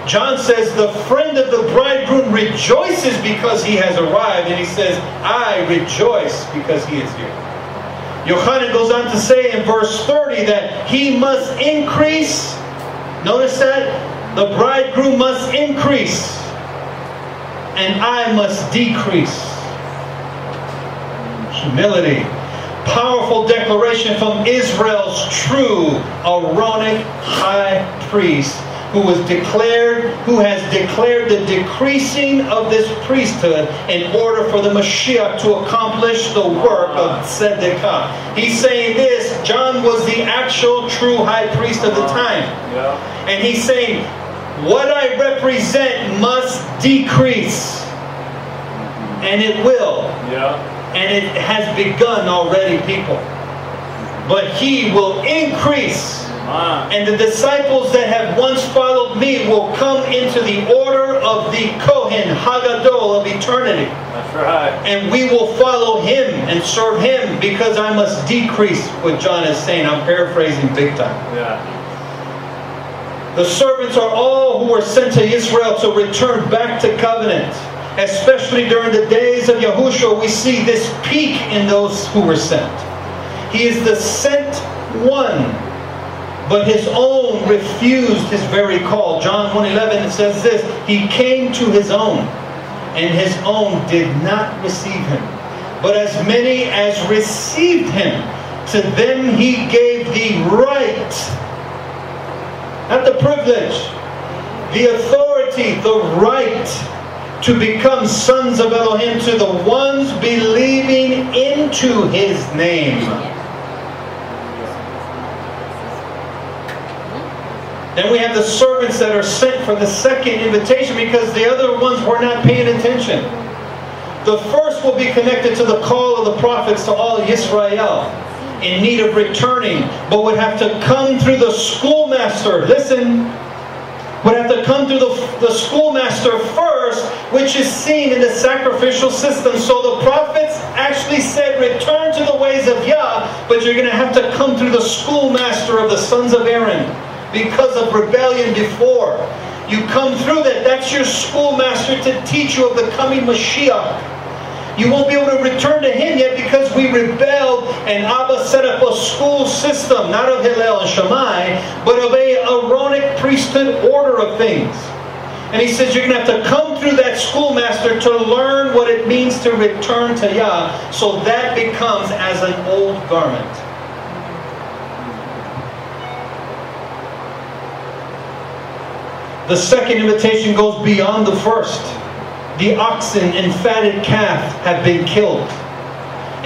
John says the friend of the bridegroom rejoices because he has arrived, and he says, I rejoice because he is here. Yochanan goes on to say in verse 30 that he must increase. Notice that? The bridegroom must increase, and I must decrease. Humility. Powerful declaration from Israel's true Aaronic high priest who was declared, who has declared the decreasing of this priesthood in order for the Mashiach to accomplish the work of Tzedekah. He's saying this, John was the actual true high priest of the uh-huh. time. And he's saying, what I represent must decrease. Mm-hmm. And it will. Yeah. And it has begun already, people. But he will increase. And the disciples that have once followed me will come into the order of the Kohen Hagadol of eternity. That's right. And we will follow him and serve him because I must decrease what John is saying. I'm paraphrasing big time. Yeah. The servants are all who were sent to Israel to return back to covenant. Especially during the days of Yahushua, we see this peak in those who were sent. He is the sent one But his own refused his very call. John 1.11 it says this, He came to his own, and his own did not receive him. But as many as received him, to them he gave the right, not the privilege, the authority, the right to become sons of Elohim to the ones believing into his name. Then we have the servants that are sent for the second invitation because the other ones were not paying attention. The first will be connected to the call of the prophets to all Israel in need of returning, but would have to come through the schoolmaster. Listen, would have to come through the, the schoolmaster first, which is seen in the sacrificial system. So the prophets actually said, Return to the ways of Yah, but you're going to have to come through the schoolmaster of the sons of Aaron because of rebellion before. You come through that. That's your schoolmaster to teach you of the coming Mashiach. You won't be able to return to him yet because we rebelled and Abba set up a school system, not of Hillel and Shammai, but of a Aaronic priesthood order of things. And he says you're going to have to come through that schoolmaster to learn what it means to return to Yah, so that becomes as an old garment. The second invitation goes beyond the first. The oxen and fatted calf have been killed.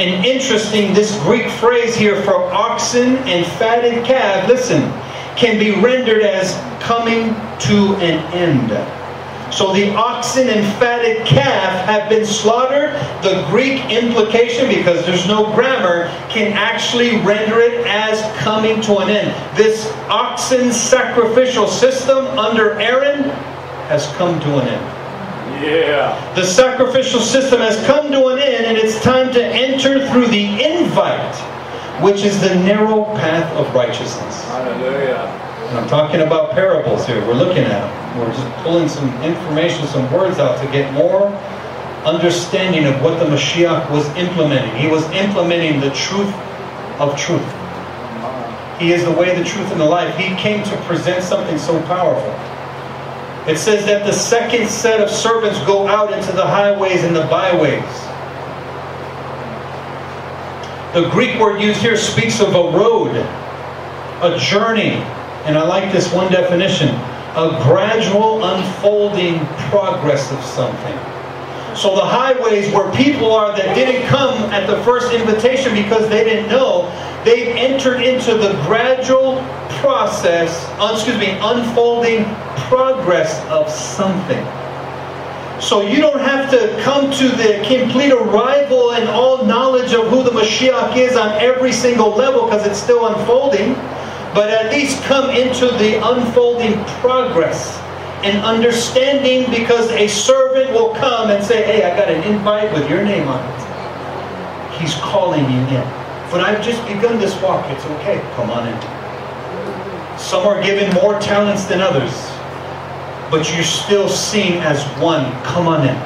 And interesting, this Greek phrase here for oxen and fatted calf, listen, can be rendered as coming to an end. So the oxen and fatted calf have been slaughtered. The Greek implication, because there's no grammar, can actually render it as coming to an end. This oxen sacrificial system under Aaron has come to an end. Yeah. The sacrificial system has come to an end, and it's time to enter through the invite, which is the narrow path of righteousness. Hallelujah. And I'm talking about parables here. We're looking at them. We're just pulling some information, some words out to get more understanding of what the Mashiach was implementing. He was implementing the truth of truth. He is the way, the truth, and the life. He came to present something so powerful. It says that the second set of servants go out into the highways and the byways. The Greek word used here speaks of a road, a journey, and I like this one definition a gradual unfolding progress of something. So the highways where people are that didn't come at the first invitation because they didn't know, they've entered into the gradual process, excuse me, unfolding progress of something. So you don't have to come to the complete arrival and all knowledge of who the Mashiach is on every single level because it's still unfolding but at least come into the unfolding progress and understanding because a servant will come and say, Hey, I got an invite with your name on it. He's calling you in. But I've just begun this walk. It's okay. Come on in. Some are given more talents than others, but you're still seen as one. Come on in.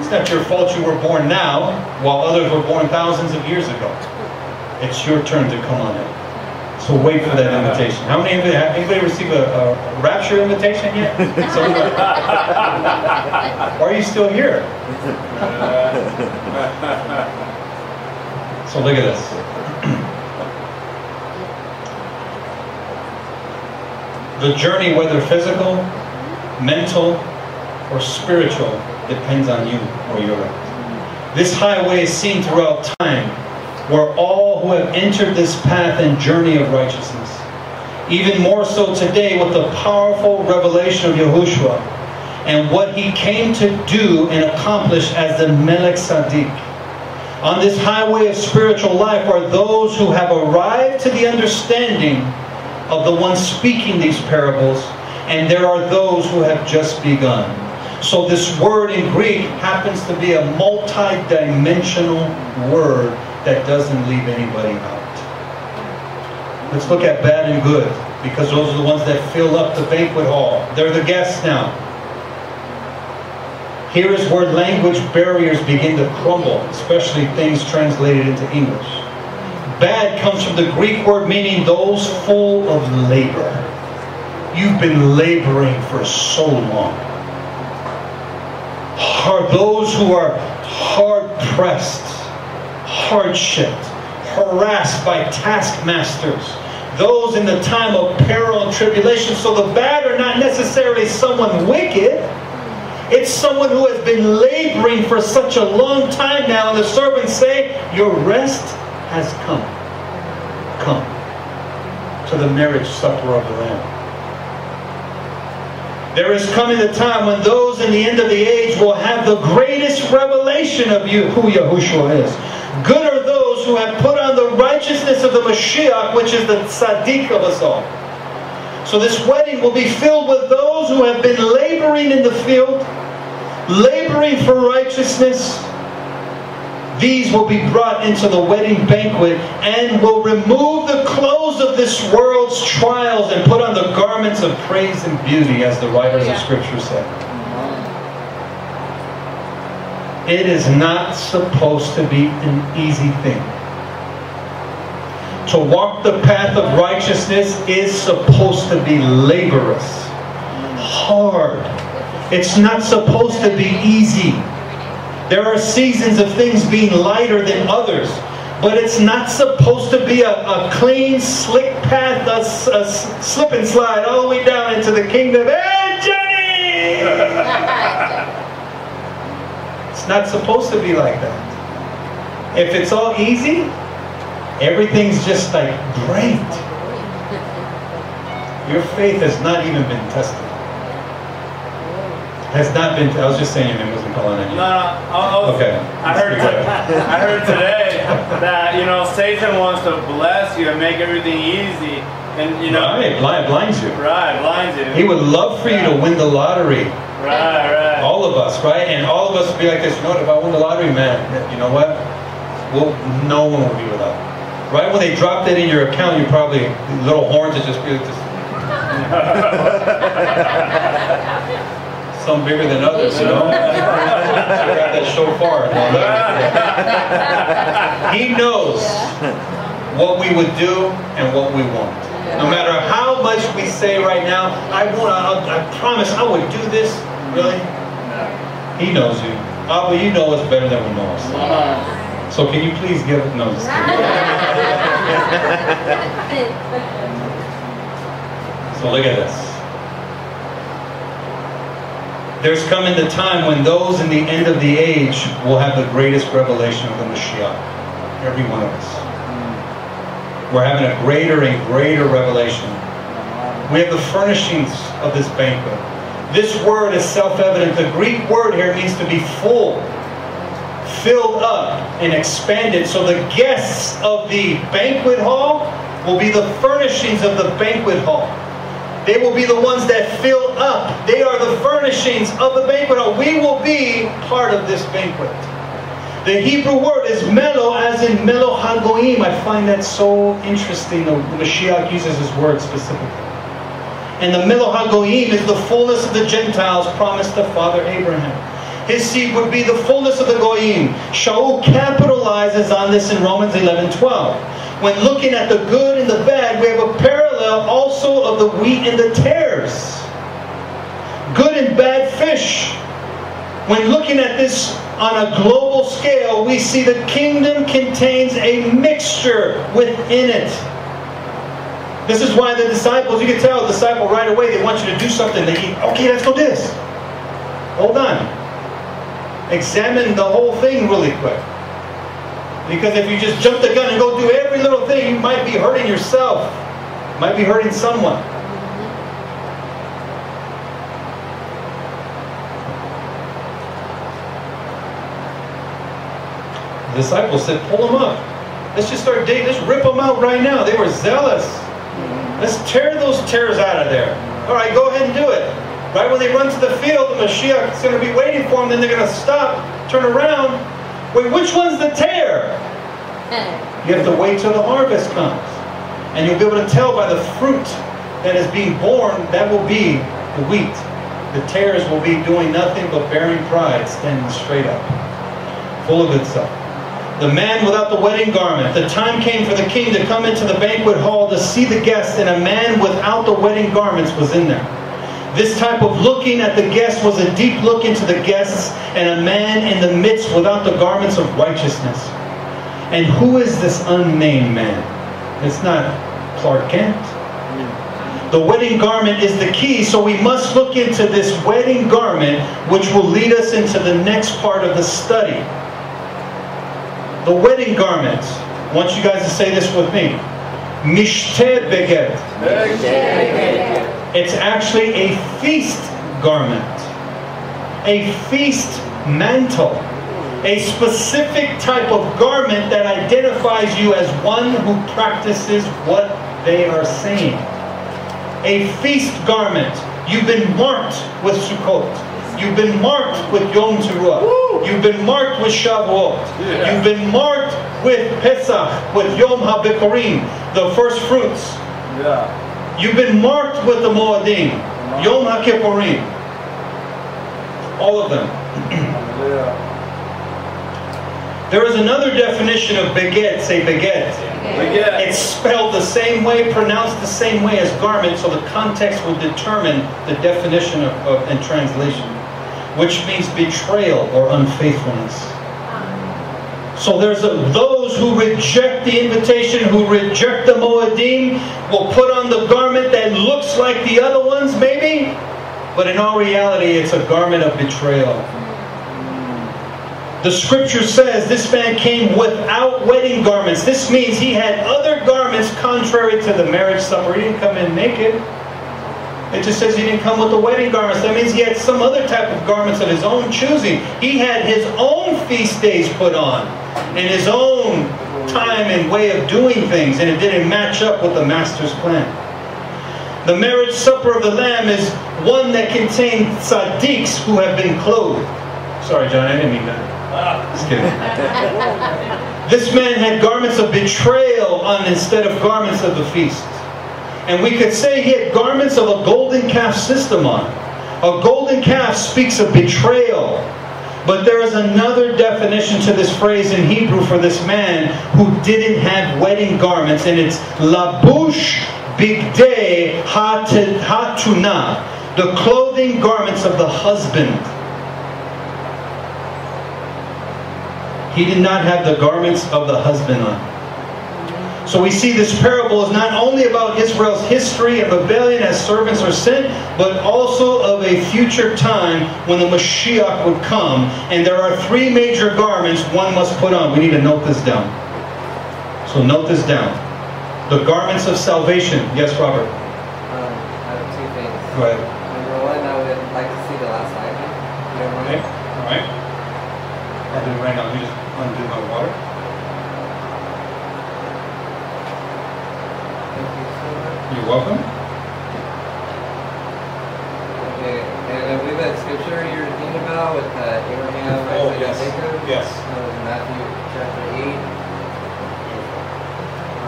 It's not your fault you were born now while others were born thousands of years ago. It's your turn to come on in. So wait for that invitation. How many of you, have anybody received a, a rapture invitation yet? are you still here? So look at this. The journey, whether physical, mental, or spiritual, depends on you or your. This highway is seen throughout time where all who have entered this path and journey of righteousness. Even more so today with the powerful revelation of Yahushua and what he came to do and accomplish as the Melech Sadiq. On this highway of spiritual life are those who have arrived to the understanding of the one speaking these parables, and there are those who have just begun. So this word in Greek happens to be a multi-dimensional word that doesn't leave anybody out. Let's look at bad and good, because those are the ones that fill up the banquet hall. They're the guests now. Here is where language barriers begin to crumble, especially things translated into English. Bad comes from the Greek word meaning those full of labor. You've been laboring for so long. Are those who are hard pressed, hardship, harassed by taskmasters, those in the time of peril and tribulation. So the bad are not necessarily someone wicked. It's someone who has been laboring for such a long time now, and the servants say, Your rest has come. Come to the marriage supper of the Lamb. There is coming a time when those in the end of the age will have the greatest revelation of you, who Yahushua is. Good are those who have put on the righteousness of the Mashiach, which is the tzaddik of us all. So this wedding will be filled with those who have been laboring in the field, laboring for righteousness. These will be brought into the wedding banquet and will remove the clothes of this world's trials and put on the garments of praise and beauty, as the writers of Scripture said. It is not supposed to be an easy thing. To walk the path of righteousness is supposed to be laborious, hard. It's not supposed to be easy. There are seasons of things being lighter than others, but it's not supposed to be a, a clean, slick path, a, a slip and slide all the way down into the kingdom. Hey, Johnny! It's not supposed to be like that. If it's all easy, everything's just like great. Your faith has not even been tested. Has not been. I was just saying your name wasn't calling on you. No, no. I, I was- Okay. I heard. I heard today that you know Satan wants to bless you and make everything easy, and you know. Right, blind, blinds you. Right, blinds you. He would love for you to win the lottery. Right, right. All of us, right? And all of us would be like this. You know what? If I win the lottery, man, you know what? Well, no one will be without. Right when they drop that in your account, you probably little horns would just be like this. Some bigger than others, you know. I got that shofar. He knows what we would do and what we won't. No matter how much we say right now, I won't. I, I promise I would do this. Really? He knows you. Ah, but you know us better than we know us. So can you please give it? No, just. So look at this. There's coming the time when those in the end of the age will have the greatest revelation of the Mashiach. Every one of us. We're having a greater and greater revelation. We have the furnishings of this banquet. This word is self-evident. The Greek word here means to be full, filled up, and expanded. So the guests of the banquet hall will be the furnishings of the banquet hall. They will be the ones that fill up. They are the furnishings of the banquet hall. We will be part of this banquet. The Hebrew word is melo, as in melo hagoim. I find that so interesting. The Mashiach uses this word specifically. And the melo hagoim is the fullness of the Gentiles promised to Father Abraham. His seed would be the fullness of the goyim. Shaul capitalizes on this in Romans 11, 12. When looking at the good and the bad, we have a parallel also of the wheat and the tares. Good and bad fish. When looking at this on a global scale, we see the kingdom contains a mixture within it. This is why the disciples, you can tell a disciple right away, they want you to do something. They keep, okay, let's go do this. Hold on. Examine the whole thing really quick. Because if you just jump the gun and go do every little thing, you might be hurting yourself. Might be hurting someone. The disciples said, pull them up. Let's just start digging. Let's rip them out right now. They were zealous. Let's tare those tares out of there. All right, go ahead and do it. Right when they run to the field, the Mashiach is going to be waiting for them. Then they're going to stop, turn around. Wait, which one's the tear? You have to wait till the harvest comes. And you'll be able to tell by the fruit that is being borne, that will be the wheat. The tares will be doing nothing but bearing pride, standing straight up, full of itself. the man without the wedding garment. The time came for the king to come into the banquet hall to see the guests, and a man without the wedding garments was in there. This type of looking at the guests was a deep look into the guests, and a man in the midst without the garments of righteousness. And who is this unnamed man? It's not Clark Kent. The wedding garment is the key, so we must look into this wedding garment, which will lead us into the next part of the study. The wedding garment. I want you guys to say this with me. Mishter beged. It's actually a feast garment, a feast mantle, a specific type of garment that identifies you as one who practices what they are saying. A feast garment. You've been marked with Sukkot. You've been marked with Yom Teruah. You've been marked with Shavuot. Yeah. You've been marked with Pesach, with Yom HaBikurim, the first fruits. Yeah. You've been marked with the Moedim, Yom HaKippurim. All of them. Yeah. There is another definition of beged, say beged. Again. It's spelled the same way, pronounced the same way as garment, so the context will determine the definition of, of and translation, which means betrayal or unfaithfulness. So there's a, those who reject the invitation, who reject the Moedim, will put on the garment that looks like the other ones, maybe, but in all reality, it's a garment of betrayal. The scripture says this man came without wedding garments. This means he had other garments contrary to the marriage supper. He didn't come in naked. It just says he didn't come with the wedding garments. That means he had some other type of garments of his own choosing. He had his own feast days put on and his own time and way of doing things, and it didn't match up with the master's plan. The marriage supper of the Lamb is one that contains tzaddiks who have been clothed. Sorry, John, I didn't mean that. Just kidding. This man had garments of betrayal on instead of garments of the feast. And we could say he had garments of a golden calf system on. A golden calf speaks of betrayal. But there is another definition to this phrase in Hebrew for this man who didn't have wedding garments, and it's labush hat- hatuna, the clothing garments of the husband. He did not have the garments of the husband on. So we see this parable is not only about Israel's history and rebellion as servants are sent, but also of a future time when the Mashiach would come. And there are three major garments one must put on. We need to note this down. So note this down. The garments of salvation. Yes, Robert. Um, I have two things. Go ahead. Number one, I would like to see the last item. Okay. All right. I'll do it right now. Just undo my water. Thank you so much. You're welcome. Okay, and I believe that scripture you're thinking about with uh, Abraham, Oh, Isaac, yes. and Jacob. Yes. Uh, Matthew chapter 8,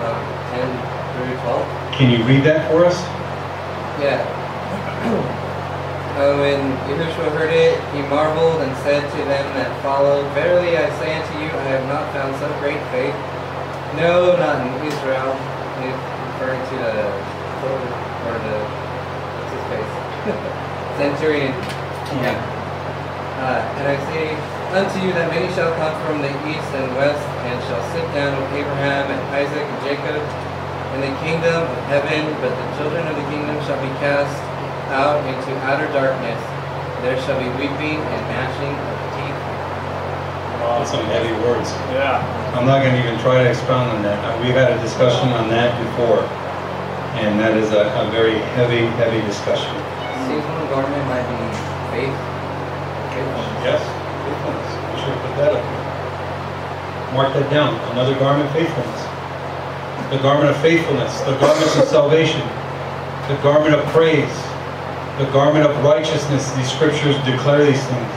um, 10 through 12. Can you read that for us? Yeah. Uh, when Yahushua heard it, he marveled and said to them that followed, Verily I say unto you, I have not found so great faith. No, not in Israel. He's referring to the or the what's his face? Centurion. Yeah. Uh, and I say unto you that many shall come from the east and west, and shall sit down with Abraham and Isaac and Jacob in the kingdom of heaven, but the children of the kingdom shall be cast out into outer darkness. There shall be weeping and gnashing of teeth. That's some heavy words. Yeah. I'm not going to even try to expound on that. We've had a discussion on that before, and that is a, a very heavy, heavy discussion. Seasonal garment might be faith. faithfulness. Yes, faithfulness. We should put that up here. Mark that down. Another garment, faithfulness. The garment of faithfulness, the garments of salvation, the garment of praise, the garment of righteousness. These scriptures declare these things.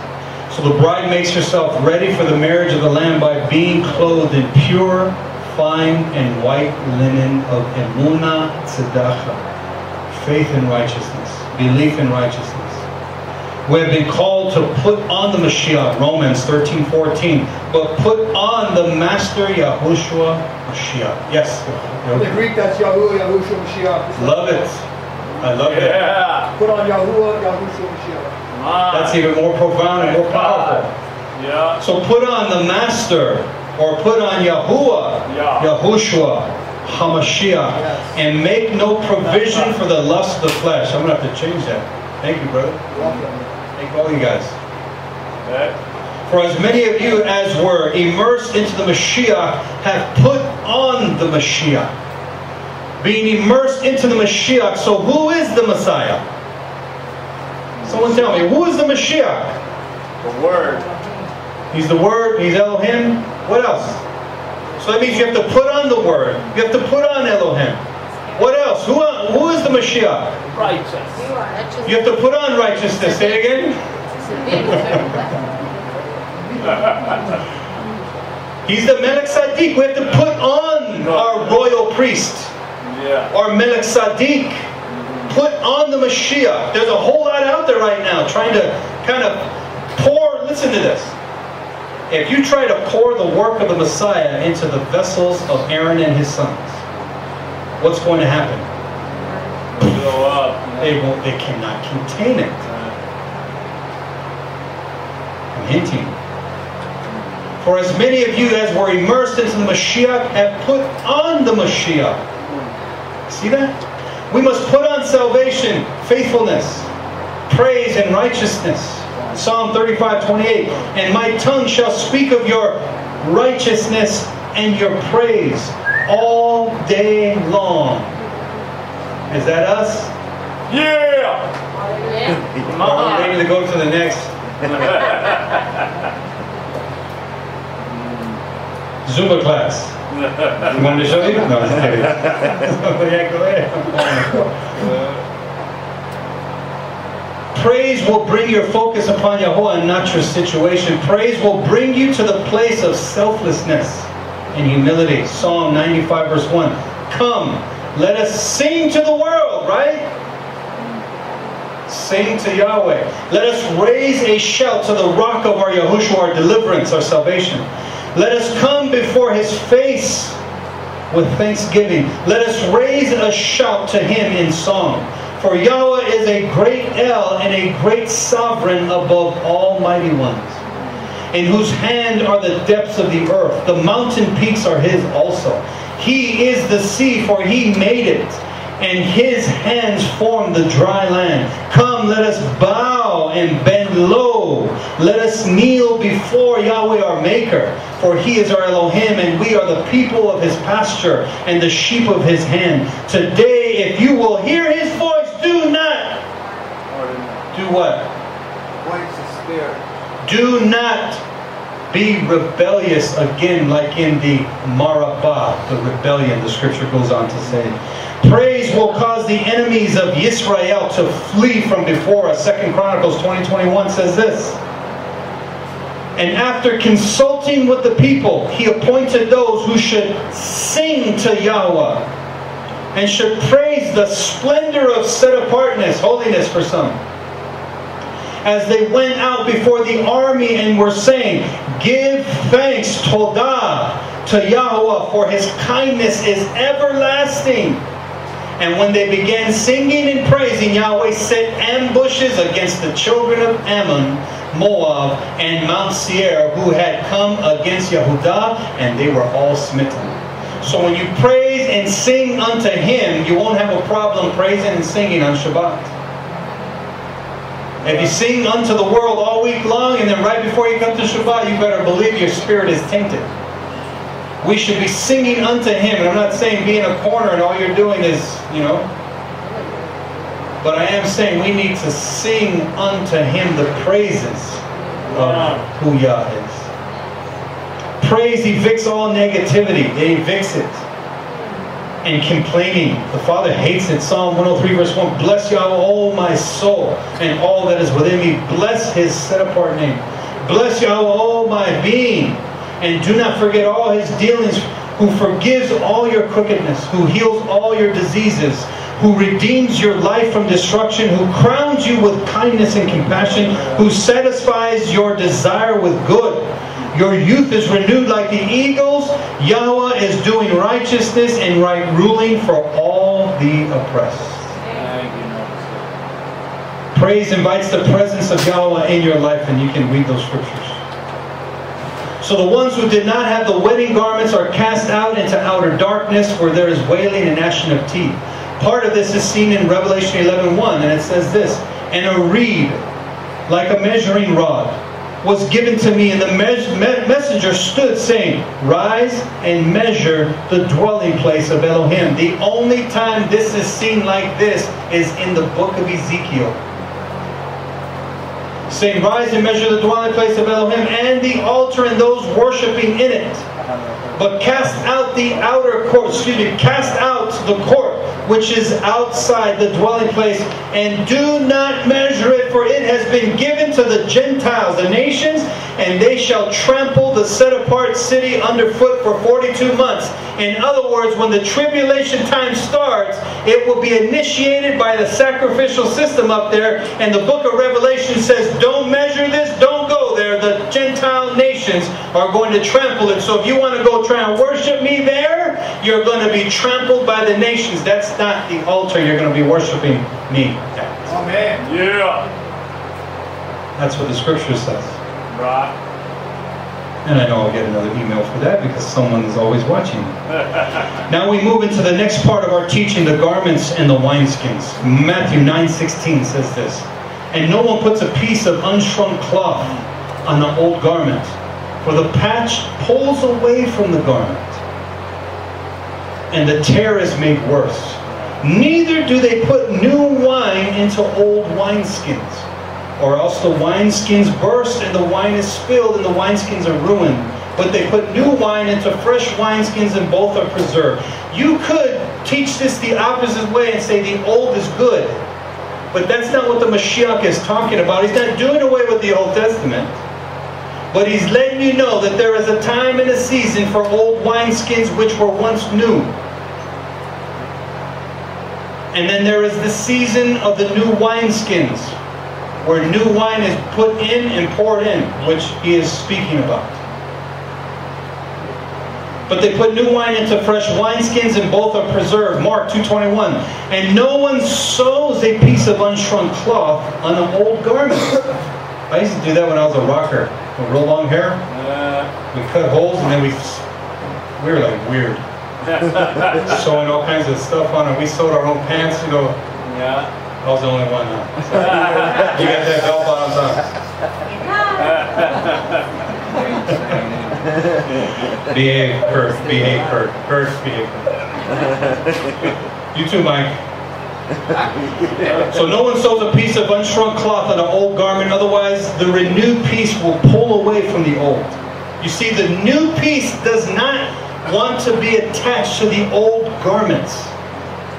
So the bride makes herself ready for the marriage of the Lamb by being clothed in pure, fine, and white linen of emuna tzedakah, faith and righteousness, belief in righteousness. We have been called to put on the Mashiach, Romans 13, 14. But put on the Master Yahushua Mashiach. Yes. The Greek, that's Yahushua, Mashiach. Love it. I love it. Yeah. Put on Yahuwah, Yahushua, Mashiach. My. That's even more profound and more powerful. Yeah. So put on the Master, or put on Yahuwah, Yeah. Yahushua, Hamashiach, and make no provision for the lust of the flesh. I'm going to have to change that. Thank you, brother. Thank all you guys. Okay. For as many of you as were immersed into the Mashiach have put on the Mashiach. Being immersed into the Mashiach. So who is the Messiah? Someone tell me, who is the Mashiach? The word. He's the Word, He's Elohim. What else? So that means you have to put on the Word. You have to put on Elohim. What else? Who, who is the Mashiach? Righteous. You have to put on righteousness. Say it again. He's the Melech Tzaddik. We have to put on our royal priest, Yeah. our Melech Tzaddik. Put on the Mashiach. There's a whole lot out there right now trying to kind of pour. Listen to this. If you try to pour the work of the Messiah into the vessels of Aaron and his sons, what's going to happen? Blow up. They won't. They cannot contain it. I'm hinting. For as many of you as were immersed into the Mashiach have put on the Mashiach. See that? We must put on salvation, faithfulness, praise, and righteousness. Psalm 35, 28. And my tongue shall speak of your righteousness and your praise all day long. Is that us? Yeah. Are we ready to go to the next? Zumba class. You want me to show you? No, just kidding. yeah, go ahead. Uh, praise will bring your focus upon Yahweh and not your situation. Praise will bring you to the place of selflessness and humility. Psalm 95, verse 1. Come, let us sing to the world, right? Sing to Yahweh. Let us raise a shout to the rock of our Yahushua, our deliverance, our salvation. Let us come before his face with thanksgiving. Let us raise a shout to him in song. For Yahweh is a great El and a great sovereign above almighty ones, in whose hand are the depths of the earth. The mountain peaks are his also. He is the sea, for he made it, and his hands formed the dry land. Come, let us bow and bend low. Let us kneel before Yahweh our Maker, for he is our Elohim, and we are the people of his pasture and the sheep of his hand. Today, if you will hear his voice, do not. Do what? Quench the spirit. Do not be rebellious again, like in the Meribah, the rebellion, the scripture goes on to say. Praise will cause the enemies of Israel to flee from before us. Second Chronicles 20, says this. And after consulting with the people, he appointed those who should sing to Yahweh and should praise the splendor of set apartness, holiness for some as they went out before the army and were saying, Give thanks, Todah, to Yahweh, for his kindness is everlasting. And when they began singing and praising, Yahweh set ambushes against the children of Ammon, Moab, and Mount Seir, who had come against Yehudah, and they were all smitten. So when you praise and sing unto him, you won't have a problem praising and singing on Shabbat. If you sing unto the world all week long and then right before you come to Shabbat, you better believe your spirit is tainted. We should be singing unto Him. And I'm not saying be in a corner and all you're doing is, you know. But I am saying we need to sing unto Him the praises of who Yah is. Praise evicts all negativity, it evicts it and complaining. The Father hates it. Psalm 103, verse 1. Bless Yahweh, all my soul, and all that is within me. Bless his set apart name. Bless Yahweh, all my being, and do not forget all his dealings, who forgives all your crookedness, who heals all your diseases, who redeems your life from destruction, who crowns you with kindness and compassion, who satisfies your desire with good. Your youth is renewed like the eagles. Yahweh is doing righteousness and right ruling for all the oppressed. Praise invites the presence of Yahweh in your life, and you can read those scriptures. So the ones who did not have the wedding garments are cast out into outer darkness where there is wailing and gnashing of teeth. Part of this is seen in Revelation 11.1, and it says this, And a reed, like a measuring rod, was given to me, and the mes- me- messenger stood saying, Rise and measure the dwelling place of Elohim. The only time this is seen like this is in the book of Ezekiel saying, Rise and measure the dwelling place of Elohim and the altar and those worshiping in it. But cast out the outer court, excuse me, cast out the court which is outside the dwelling place, and do not measure it, for it has been given to the Gentiles, the nations, and they shall trample the set apart city underfoot for 42 months. In other words, when the tribulation time starts, it will be initiated by the sacrificial system up there, and the book of Revelation says, Don't measure this, don't go there. Gentile nations are going to trample it. So if you want to go try and worship me there, you're going to be trampled by the nations. That's not the altar you're going to be worshiping me at. Amen. Yeah. That's what the scripture says. Right. And I know I'll get another email for that because someone's always watching. now we move into the next part of our teaching, the garments and the wineskins. Matthew 9:16 says this. And no one puts a piece of unshrunk cloth on an old garment, for the patch pulls away from the garment, and the tear is made worse. Neither do they put new wine into old wineskins, or else the wineskins burst and the wine is spilled and the wineskins are ruined. But they put new wine into fresh wineskins and both are preserved. You could teach this the opposite way and say the old is good. But that's not what the Mashiach is talking about. He's not doing away with the Old Testament. But he's letting you know that there is a time and a season for old wineskins which were once new. And then there is the season of the new wineskins, where new wine is put in and poured in, which he is speaking about. But they put new wine into fresh wineskins and both are preserved. Mark 2.21. And no one sews a piece of unshrunk cloth on an old garment. I used to do that when I was a rocker. With real long hair. Uh. We cut holes and then we, we were like weird. Sewing all kinds of stuff on it. We sewed our own pants, you know. Yeah. I was the only one. Huh? you got that bell bottoms on. behave, Kurt. Behave, Kurt. Kurt, behave. You too, Mike. So no one sews a piece of unshrunk cloth on an old garment, otherwise the renewed piece will pull away from the old. You see, the new piece does not want to be attached to the old garments.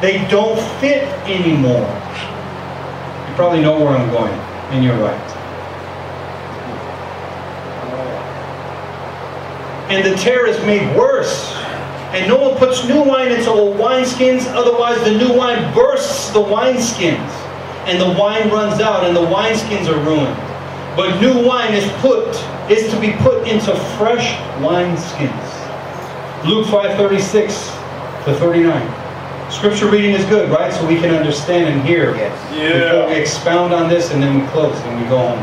They don't fit anymore. You probably know where I'm going, and you're right. And the tear is made worse. And no one puts new wine into old wineskins, otherwise the new wine bursts the wineskins. And the wine runs out, and the wineskins are ruined. But new wine is put is to be put into fresh wineskins. Luke 5:36 to 39. Scripture reading is good, right? So we can understand and hear before we expound on this and then we close and we go home.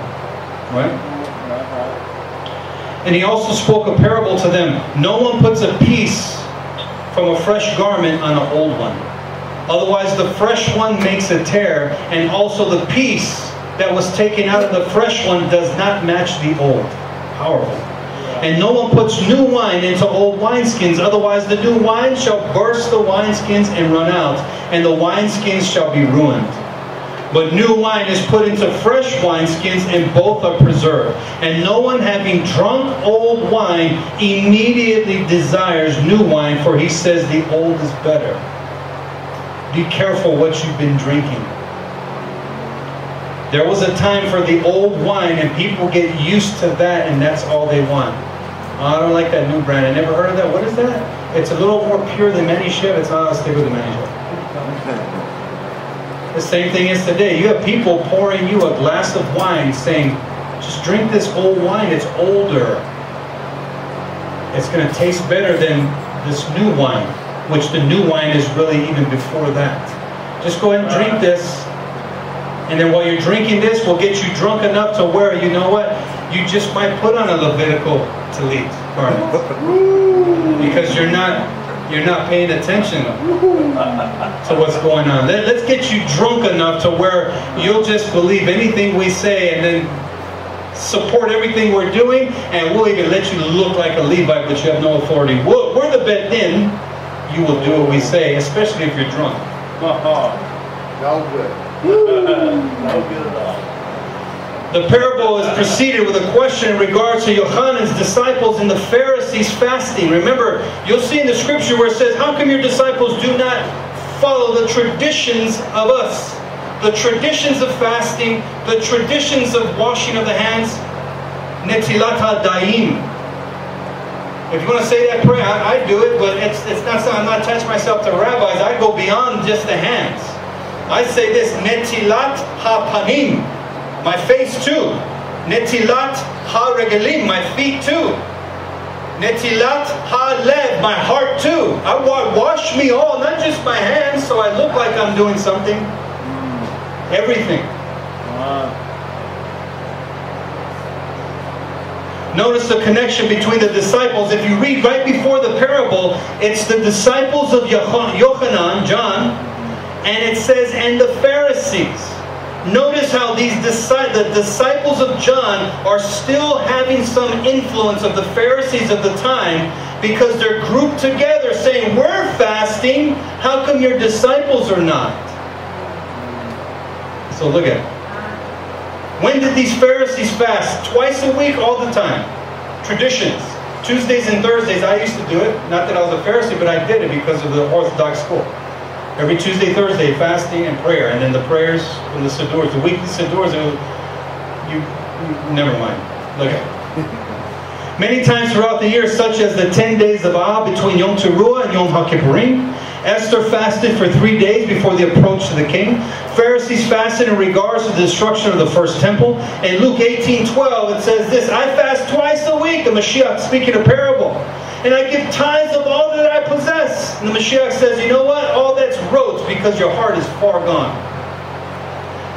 Right? Uh-huh. And he also spoke a parable to them. No one puts a piece from a fresh garment on an old one. Otherwise, the fresh one makes a tear, and also the piece that was taken out of the fresh one does not match the old. Powerful. And no one puts new wine into old wineskins, otherwise, the new wine shall burst the wineskins and run out, and the wineskins shall be ruined. But new wine is put into fresh wineskins, and both are preserved. And no one having drunk old wine immediately desires new wine, for he says the old is better. Be careful what you've been drinking. There was a time for the old wine, and people get used to that, and that's all they want. Oh, I don't like that new brand. I never heard of that. What is that? It's a little more pure than Manichev. It's ah, I'll stick with the Manichev. The same thing is today. You have people pouring you a glass of wine saying, just drink this old wine, it's older. It's going to taste better than this new wine, which the new wine is really even before that. Just go ahead and drink this. And then while you're drinking this, we'll get you drunk enough to where, you know what, you just might put on a Levitical talit garment. Because you're not you're not paying attention to what's going on. Let, us get you drunk enough to where you'll just believe anything we say and then support everything we're doing, and we'll even let you look like a Levite, but you have no authority. We're, we're the bet in. You will do what we say, especially if you're drunk. No good. no good at all. The parable is preceded with a question in regards to Yohanan's disciples and the Pharisees fasting. Remember, you'll see in the scripture where it says, How come your disciples do not follow the traditions of us? The traditions of fasting, the traditions of washing of the hands, netilat daim. If you want to say that prayer, I, I do it, but it's, it's not I'm not attaching myself to rabbis. I go beyond just the hands. I say this, netilat ha-panim my face too. Netilat ha-regelim, my feet too. Netilat ha-lev, my heart too. I want wash me all, not just my hands, so I look like I'm doing something. Everything. Notice the connection between the disciples. If you read right before the parable, it's the disciples of Yochanan, John, and it says, and the Pharisees. Notice how these the disciples of John are still having some influence of the Pharisees of the time because they're grouped together saying, We're fasting. How come your disciples are not? So look at it. When did these Pharisees fast? Twice a week, all the time. Traditions. Tuesdays and Thursdays, I used to do it. Not that I was a Pharisee, but I did it because of the Orthodox school. Every Tuesday, Thursday, fasting and prayer, and then the prayers from the Siddurs, the weekly Siddurs. Uh, you, you never mind. Look at. Many times throughout the year, such as the 10 days of Av between Yom Teruah and Yom HaKippurim, Esther fasted for three days before the approach to the king. Pharisees fasted in regards to the destruction of the first temple. In Luke 18 12, it says this I fast twice a week, the Mashiach speaking a parable and I give tithes of all that I possess. And the Mashiach says, you know what? All because your heart is far gone.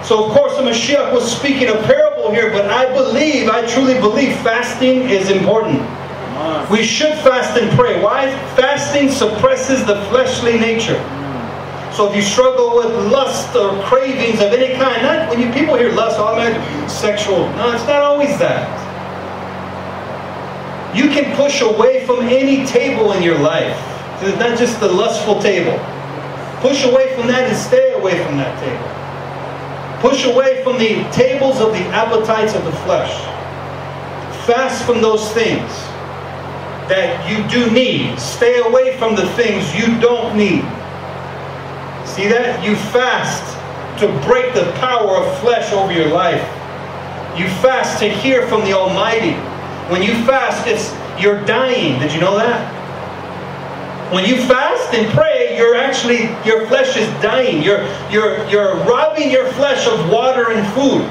So of course the Mashiach was speaking a parable here, but I believe, I truly believe fasting is important. We should fast and pray. Why? Fasting suppresses the fleshly nature. So if you struggle with lust or cravings of any kind, not when you people hear lust, oh, automatically sexual. No, it's not always that. You can push away from any table in your life. It's not just the lustful table. Push away from that and stay away from that table. Push away from the tables of the appetites of the flesh. Fast from those things that you do need. Stay away from the things you don't need. See that? You fast to break the power of flesh over your life. You fast to hear from the Almighty. When you fast, it's you're dying. Did you know that? When you fast and pray, you're actually your flesh is dying. You're you're you're robbing your flesh of water and food.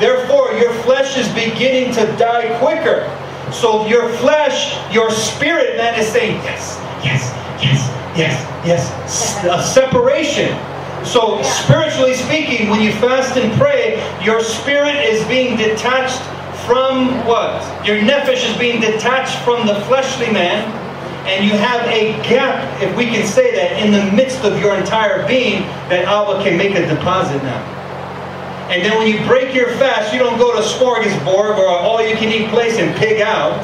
Therefore, your flesh is beginning to die quicker. So your flesh, your spirit man is saying, yes, yes, yes, yes, yes. A separation. So spiritually speaking, when you fast and pray, your spirit is being detached from what? Your nephesh is being detached from the fleshly man, and you have a gap, if we can say that, in the midst of your entire being that Abba can make a deposit now. And then when you break your fast, you don't go to smorgasbord or all-you-can-eat place and pig out.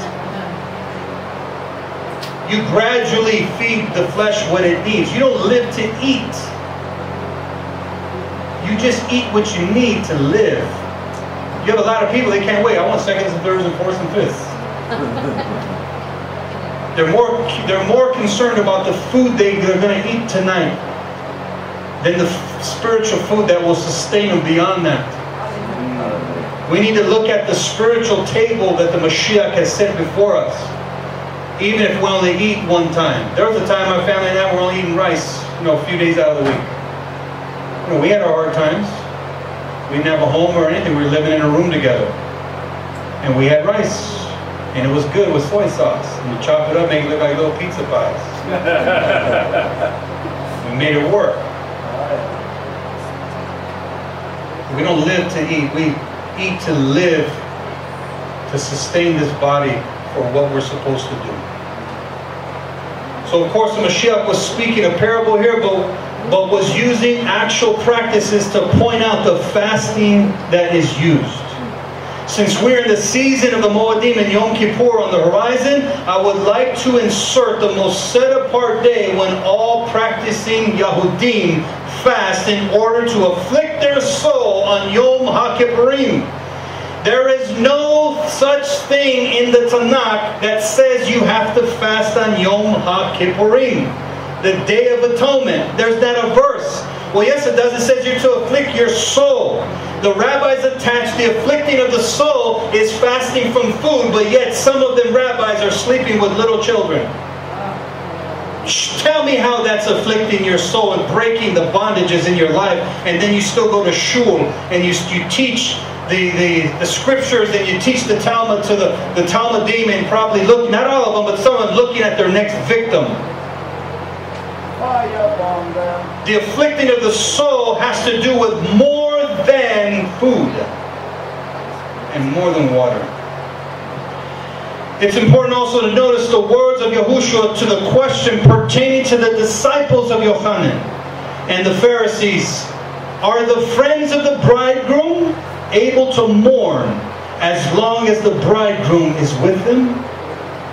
You gradually feed the flesh what it needs. You don't live to eat. You just eat what you need to live. You have a lot of people, they can't wait. I want seconds and thirds and fourths and fifths. they're more they're more concerned about the food they, they're going to eat tonight than the spiritual food that will sustain them beyond that. We need to look at the spiritual table that the Mashiach has set before us. Even if we only eat one time. There was a time my family and I were only eating rice, you know, a few days out of the week. You know, we had our hard times. We didn't have a home or anything. We were living in a room together. And we had rice. And it was good with soy sauce. And you chop it up, make it look like little pizza pies. we made it work. We don't live to eat. We eat to live, to sustain this body for what we're supposed to do. So, of course, the Mashiach was speaking a parable here, but, but was using actual practices to point out the fasting that is used. Since we're in the season of the Moedim and Yom Kippur on the horizon, I would like to insert the most set apart day when all practicing Yahudim fast in order to afflict their soul on Yom HaKippurim. There is no such thing in the Tanakh that says you have to fast on Yom HaKippurim, the Day of Atonement. There's not a verse. Well, yes, it does. It says you're to afflict your soul. The rabbis attach the afflicting of the soul is fasting from food, but yet some of them rabbis are sleeping with little children. Tell me how that's afflicting your soul and breaking the bondages in your life, and then you still go to shul and you, you teach the, the, the scriptures and you teach the Talmud to the, the talmidim and probably look, not all of them, but some of them looking at their next victim. The afflicting of the soul has to do with more than food and more than water. It's important also to notice the words of Yahushua to the question pertaining to the disciples of Yochanan and the Pharisees. Are the friends of the bridegroom able to mourn as long as the bridegroom is with them?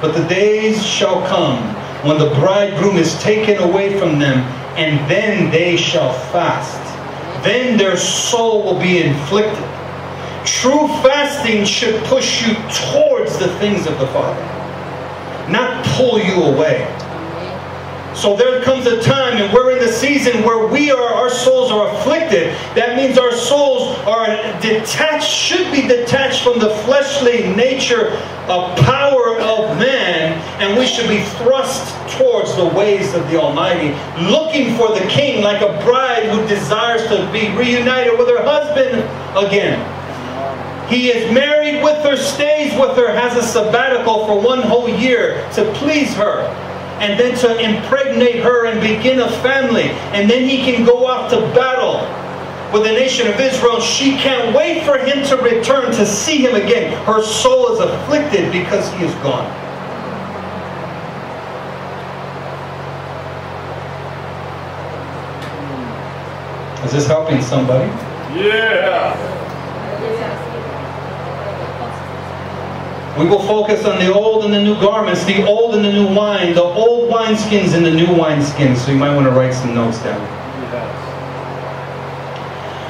But the days shall come when the bridegroom is taken away from them, and then they shall fast. Then their soul will be inflicted. True fasting should push you towards the things of the Father, not pull you away. So there comes a time, and we're in the season where we are, our souls are afflicted. That means our souls are detached, should be detached from the fleshly nature of power of man, and we should be thrust towards the ways of the Almighty, looking for the King like a bride who desires to be reunited with her husband again. He is married with her, stays with her, has a sabbatical for one whole year to please her and then to impregnate her and begin a family. And then he can go off to battle with the nation of Israel. She can't wait for him to return to see him again. Her soul is afflicted because he is gone. Is this helping somebody? Yeah. We will focus on the old and the new garments, the old and the new wine, the old wineskins and the new wineskins. So you might want to write some notes down.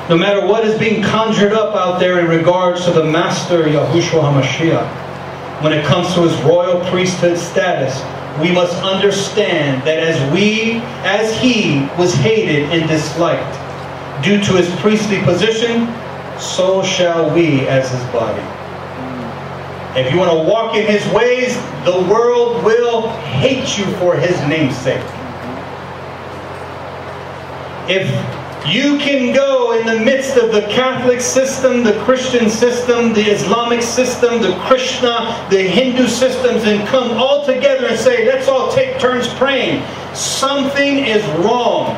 No matter what is being conjured up out there in regards to the Master Yahushua HaMashiach, when it comes to his royal priesthood status, we must understand that as we, as he was hated and disliked due to his priestly position, so shall we as his body. If you want to walk in his ways, the world will hate you for his name's sake. If you can go in the midst of the Catholic system, the Christian system, the Islamic system, the Krishna, the Hindu systems, and come all together and say, let's all take turns praying. Something is wrong.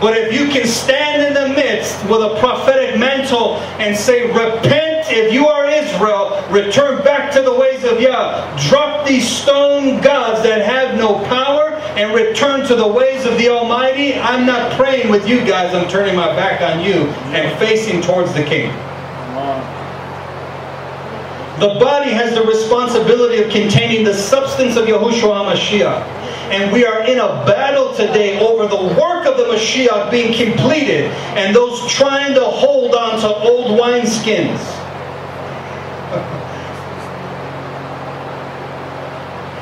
But if you can stand in the midst with a prophetic mantle and say, repent if you are Israel, return back to the ways of Yah. Drop these stone gods that have no power and return to the ways of the Almighty. I'm not praying with you guys. I'm turning my back on you and facing towards the King. The body has the responsibility of containing the substance of Yahushua HaMashiach. And we are in a battle today over the work of the Mashiach being completed and those trying to hold on to old wineskins.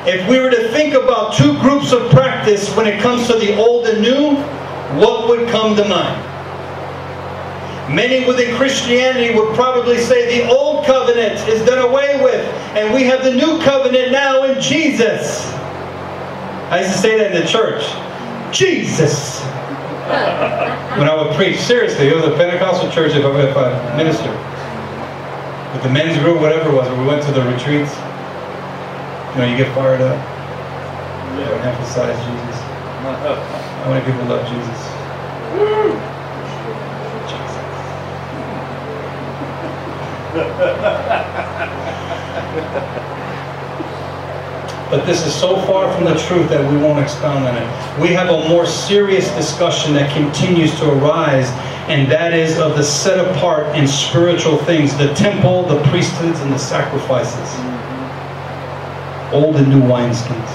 If we were to think about two groups of practice when it comes to the old and new, what would come to mind? Many within Christianity would probably say the old covenant is done away with, and we have the new covenant now in Jesus. I used to say that in the church. Jesus. when I would preach. Seriously, it was a Pentecostal church if I, if I ministered. With the men's group, whatever it was, or we went to the retreats. You know, you get fired up. You know, emphasize Jesus. How many people love Jesus? But this is so far from the truth that we won't expound on it. We have a more serious discussion that continues to arise, and that is of the set apart in spiritual things the temple, the priesthoods, and the sacrifices. Old and new wineskins.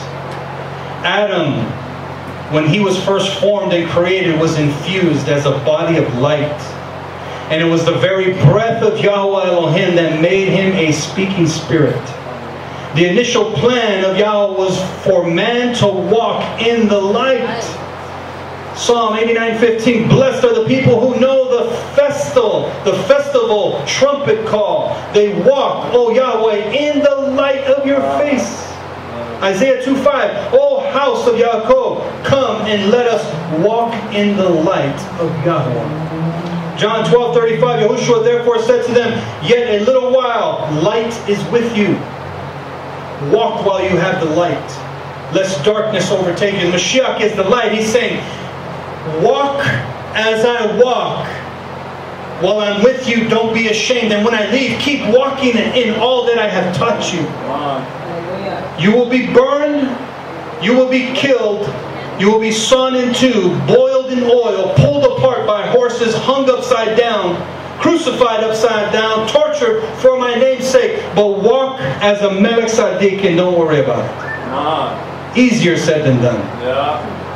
Adam, when he was first formed and created, was infused as a body of light. And it was the very breath of Yahweh Elohim that made him a speaking spirit. The initial plan of Yahweh was for man to walk in the light. Psalm 89:15 Blessed are the people who know the festival, the festival trumpet call. They walk, O Yahweh, in the light of your face. Isaiah 2:5 O house of Yaakov, come and let us walk in the light of Yahweh. John 12:35 Yahushua therefore said to them, Yet a little while light is with you. Walk while you have the light, lest darkness overtake you. Mashiach is the light. He's saying, Walk as I walk. While I'm with you, don't be ashamed. And when I leave, keep walking in all that I have taught you. You will be burned, you will be killed, you will be sawn in two, boiled in oil, pulled apart by horses, hung upside down, crucified upside down, tortured for my name's sake. But walk as a Melech Tzaddik and don't worry about it. Ah. Easier said than done. Yeah.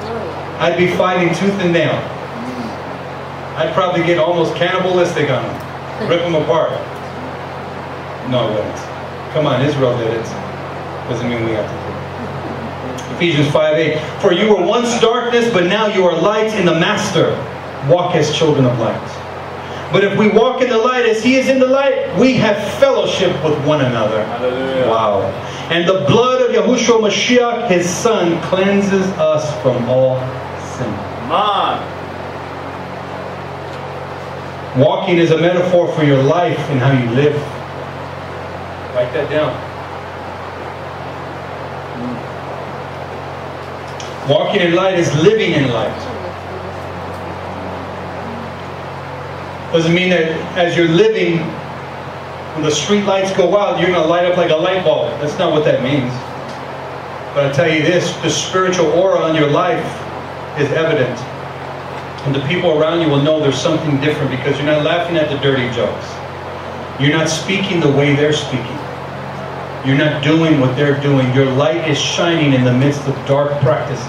I'd be fighting tooth and nail. I'd probably get almost cannibalistic on them, rip them apart. No, I wouldn't. Come on, Israel did it. Doesn't mean we have to do it. Ephesians 5 8. For you were once darkness, but now you are light in the Master. Walk as children of light. But if we walk in the light as He is in the light, we have fellowship with one another. Hallelujah. Wow. And the blood of Yahushua Mashiach, His Son, cleanses us from all on. Walking is a metaphor for your life and how you live. Write that down. Walking in light is living in light. Doesn't mean that as you're living, when the street lights go out, you're going to light up like a light bulb. That's not what that means. But I tell you this the spiritual aura on your life is evident. And the people around you will know there's something different because you're not laughing at the dirty jokes. You're not speaking the way they're speaking. You're not doing what they're doing. Your light is shining in the midst of dark practices.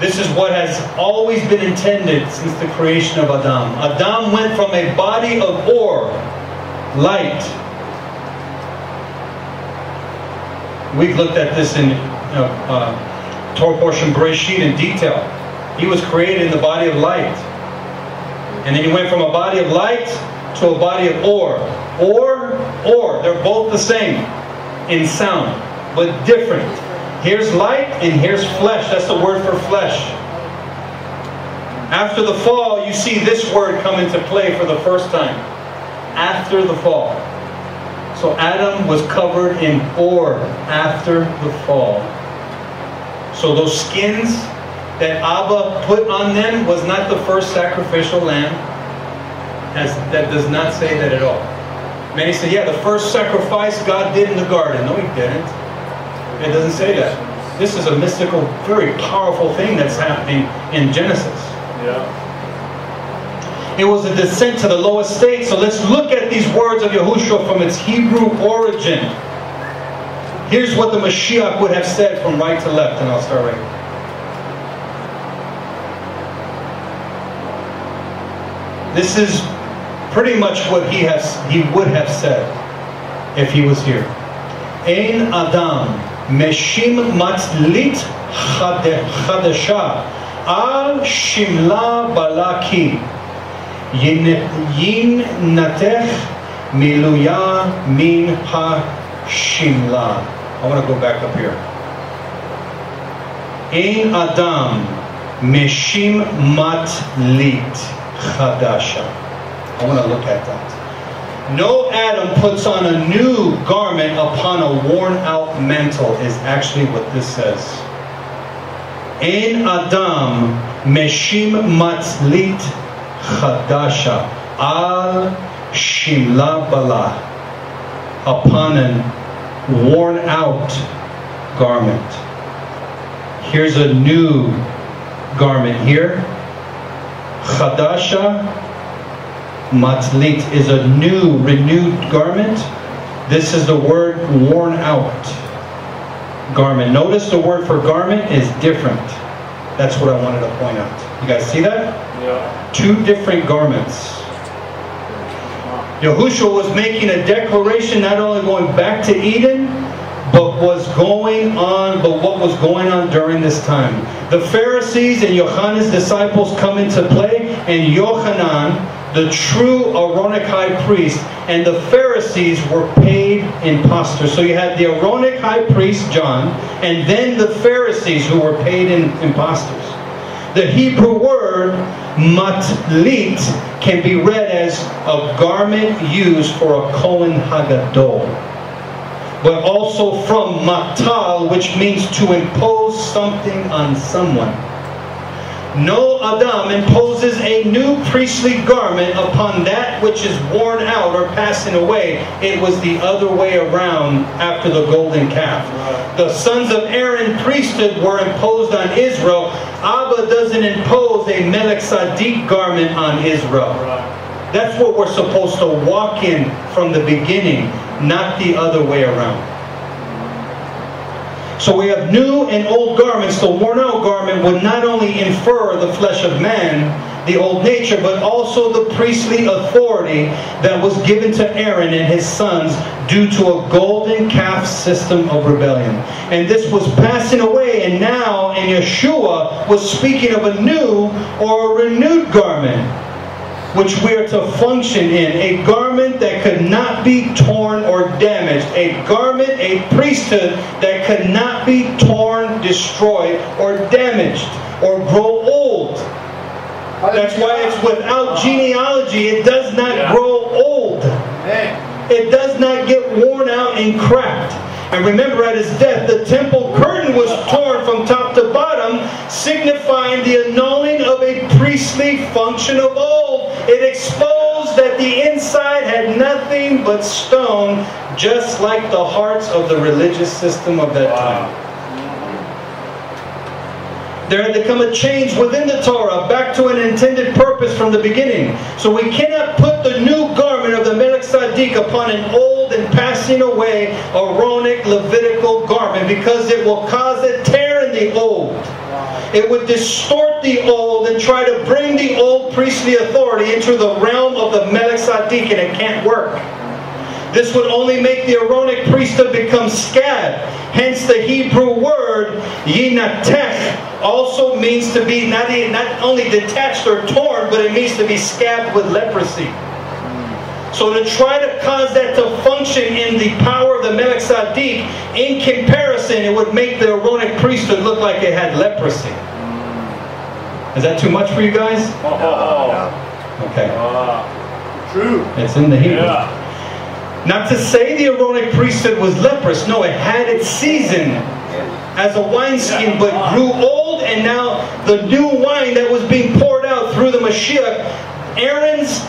This is what has always been intended since the creation of Adam. Adam went from a body of ore, light. We've looked at this in uh, uh, Torah portion Bereshit in detail. He was created in the body of light. And then he went from a body of light to a body of ore. Ore, ore, they're both the same in sound, but different. Here's light and here's flesh. That's the word for flesh. After the fall, you see this word come into play for the first time. After the fall. So Adam was covered in ore after the fall. So those skins that Abba put on them was not the first sacrificial lamb. As, that does not say that at all. Many say, yeah, the first sacrifice God did in the garden. No, he didn't. It doesn't say that. This is a mystical, very powerful thing that's happening in Genesis. Yeah. It was a descent to the lowest state. So let's look at these words of Yahushua from its Hebrew origin. Here's what the Mashiach would have said from right to left, and I'll start right here. This is pretty much what he has he would have said if he was here. Ein Adam meshim matzlit chade- chadasha al shimla balaki yinatech miluya min ha shimla. I want to go back up here. Ein Adam Meshim matlit chadasha. I want to look at that. No Adam puts on a new garment upon a worn out mantle, is actually what this says. Ein Adam Meshim matlit chadasha al shimla bala upon an worn out garment. Here's a new garment here. Chadasha matlit is a new, renewed garment. This is the word worn out garment. Notice the word for garment is different. That's what I wanted to point out. You guys see that? Yeah. Two different garments. Yahushua was making a declaration not only going back to Eden, but was going on, but what was going on during this time. The Pharisees and Yohanan's disciples come into play, and Yohanan, the true Aaronic high priest, and the Pharisees were paid impostors. So you had the Aaronic high priest, John, and then the Pharisees who were paid in impostors. The Hebrew word matlit can be read as a garment used for a Kohen Hagadol. But also from matal, which means to impose something on someone. No Adam imposes a new priestly garment upon that which is worn out or passing away. It was the other way around after the golden calf. The sons of Aaron priesthood were imposed on Israel. Abba doesn't impose a Melech Tzaddik garment on Israel. That's what we're supposed to walk in from the beginning, not the other way around. So we have new and old garments. The worn out garment would not only infer the flesh of man, the old nature, but also the priestly authority that was given to Aaron and his sons due to a golden calf system of rebellion. And this was passing away, and now, and Yeshua was speaking of a new or a renewed garment which we are to function in, a garment that could not be torn or damaged, a garment, a priesthood that could not be torn, destroyed, or damaged, or grow old. That's why it's without genealogy, it does not Yeah. grow old. It does not get worn out and cracked. And remember, at his death, the temple curtain was torn from top to bottom, signifying the annulling of a priestly function of old. It exposed that the inside had nothing but stone, just like the hearts of the religious system of that time. There had to come a change within the Torah back to an intended purpose from the beginning. So we cannot put the new garment of the Melech Tzaddik upon an old and passing away Aaronic Levitical garment because it will cause a tear in the old. It would distort the old and try to bring the old priestly authority into the realm of the Melech Tzaddik and it can't work. This would only make the Aaronic priesthood become scab. Hence the Hebrew word yinatech also means to be not, not only detached or torn, but it means to be scabbed with leprosy. So to try to cause that to function in the power of the Melech Tzaddik, in comparison, it would make the Aaronic priesthood look like it had leprosy. Is that too much for you guys? Oh, Okay. uh, true. It's in the Hebrew. Yeah. Not to say the Aaronic priesthood was leprous. No, it had its season as a wineskin, but grew old, and now the new wine that was being poured out through the Mashiach, Aaron's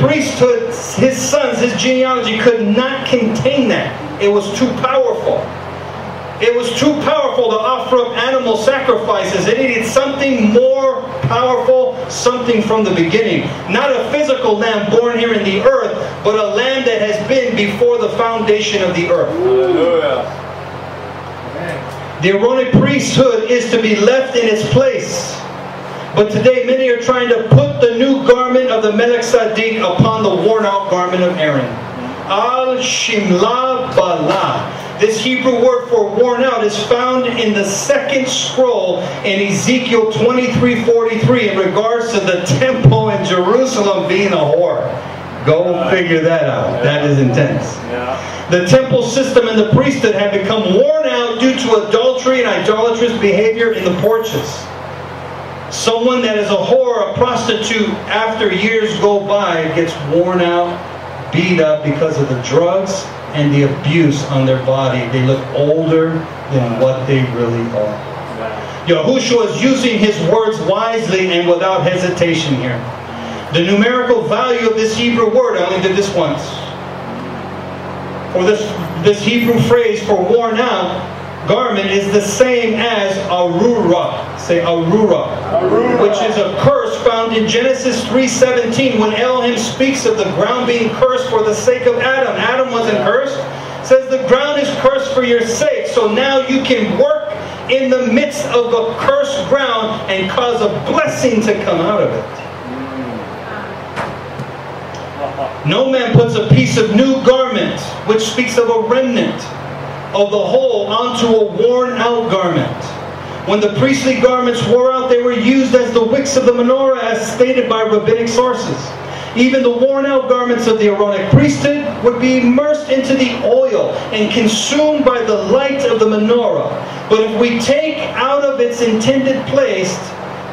priesthood, his sons, his genealogy could not contain that. It was too powerful. It was too powerful to offer up animal sacrifices. It needed something more powerful, something from the beginning. Not a physical lamb born here in the earth, but a lamb that has been before the foundation of the earth. Hallelujah. The Aaronic priesthood is to be left in its place. But today many are trying to put the new garment of the Melech Tzaddik upon the worn out garment of Aaron. Al Shimla Bala. This Hebrew word for worn out is found in the second scroll in Ezekiel 23:43 in regards to the temple in Jerusalem being a whore. Go figure that out. That is intense. Yeah. The temple system and the priesthood had become worn out due to adultery and idolatrous behavior in the porches. Someone that is a whore, a prostitute, after years go by, gets worn out, beat up because of the drugs and the abuse on their body. They look older than what they really are. Yahushua is using his words wisely and without hesitation here. The numerical value of this Hebrew word, I only did this once. For this, this Hebrew phrase for worn out garment is the same as arura. Say arura. Arura. Which is a curse found in Genesis 3.17 when Elohim speaks of the ground being cursed for the sake of Adam. Adam wasn't cursed. It says the ground is cursed for your sake. So now you can work in the midst of a cursed ground and cause a blessing to come out of it. No man puts a piece of new garment, which speaks of a remnant of the whole, onto a worn out garment. When the priestly garments wore out, they were used as the wicks of the menorah, as stated by rabbinic sources. Even the worn out garments of the Aaronic priesthood would be immersed into the oil and consumed by the light of the menorah. But if we take out of its intended place,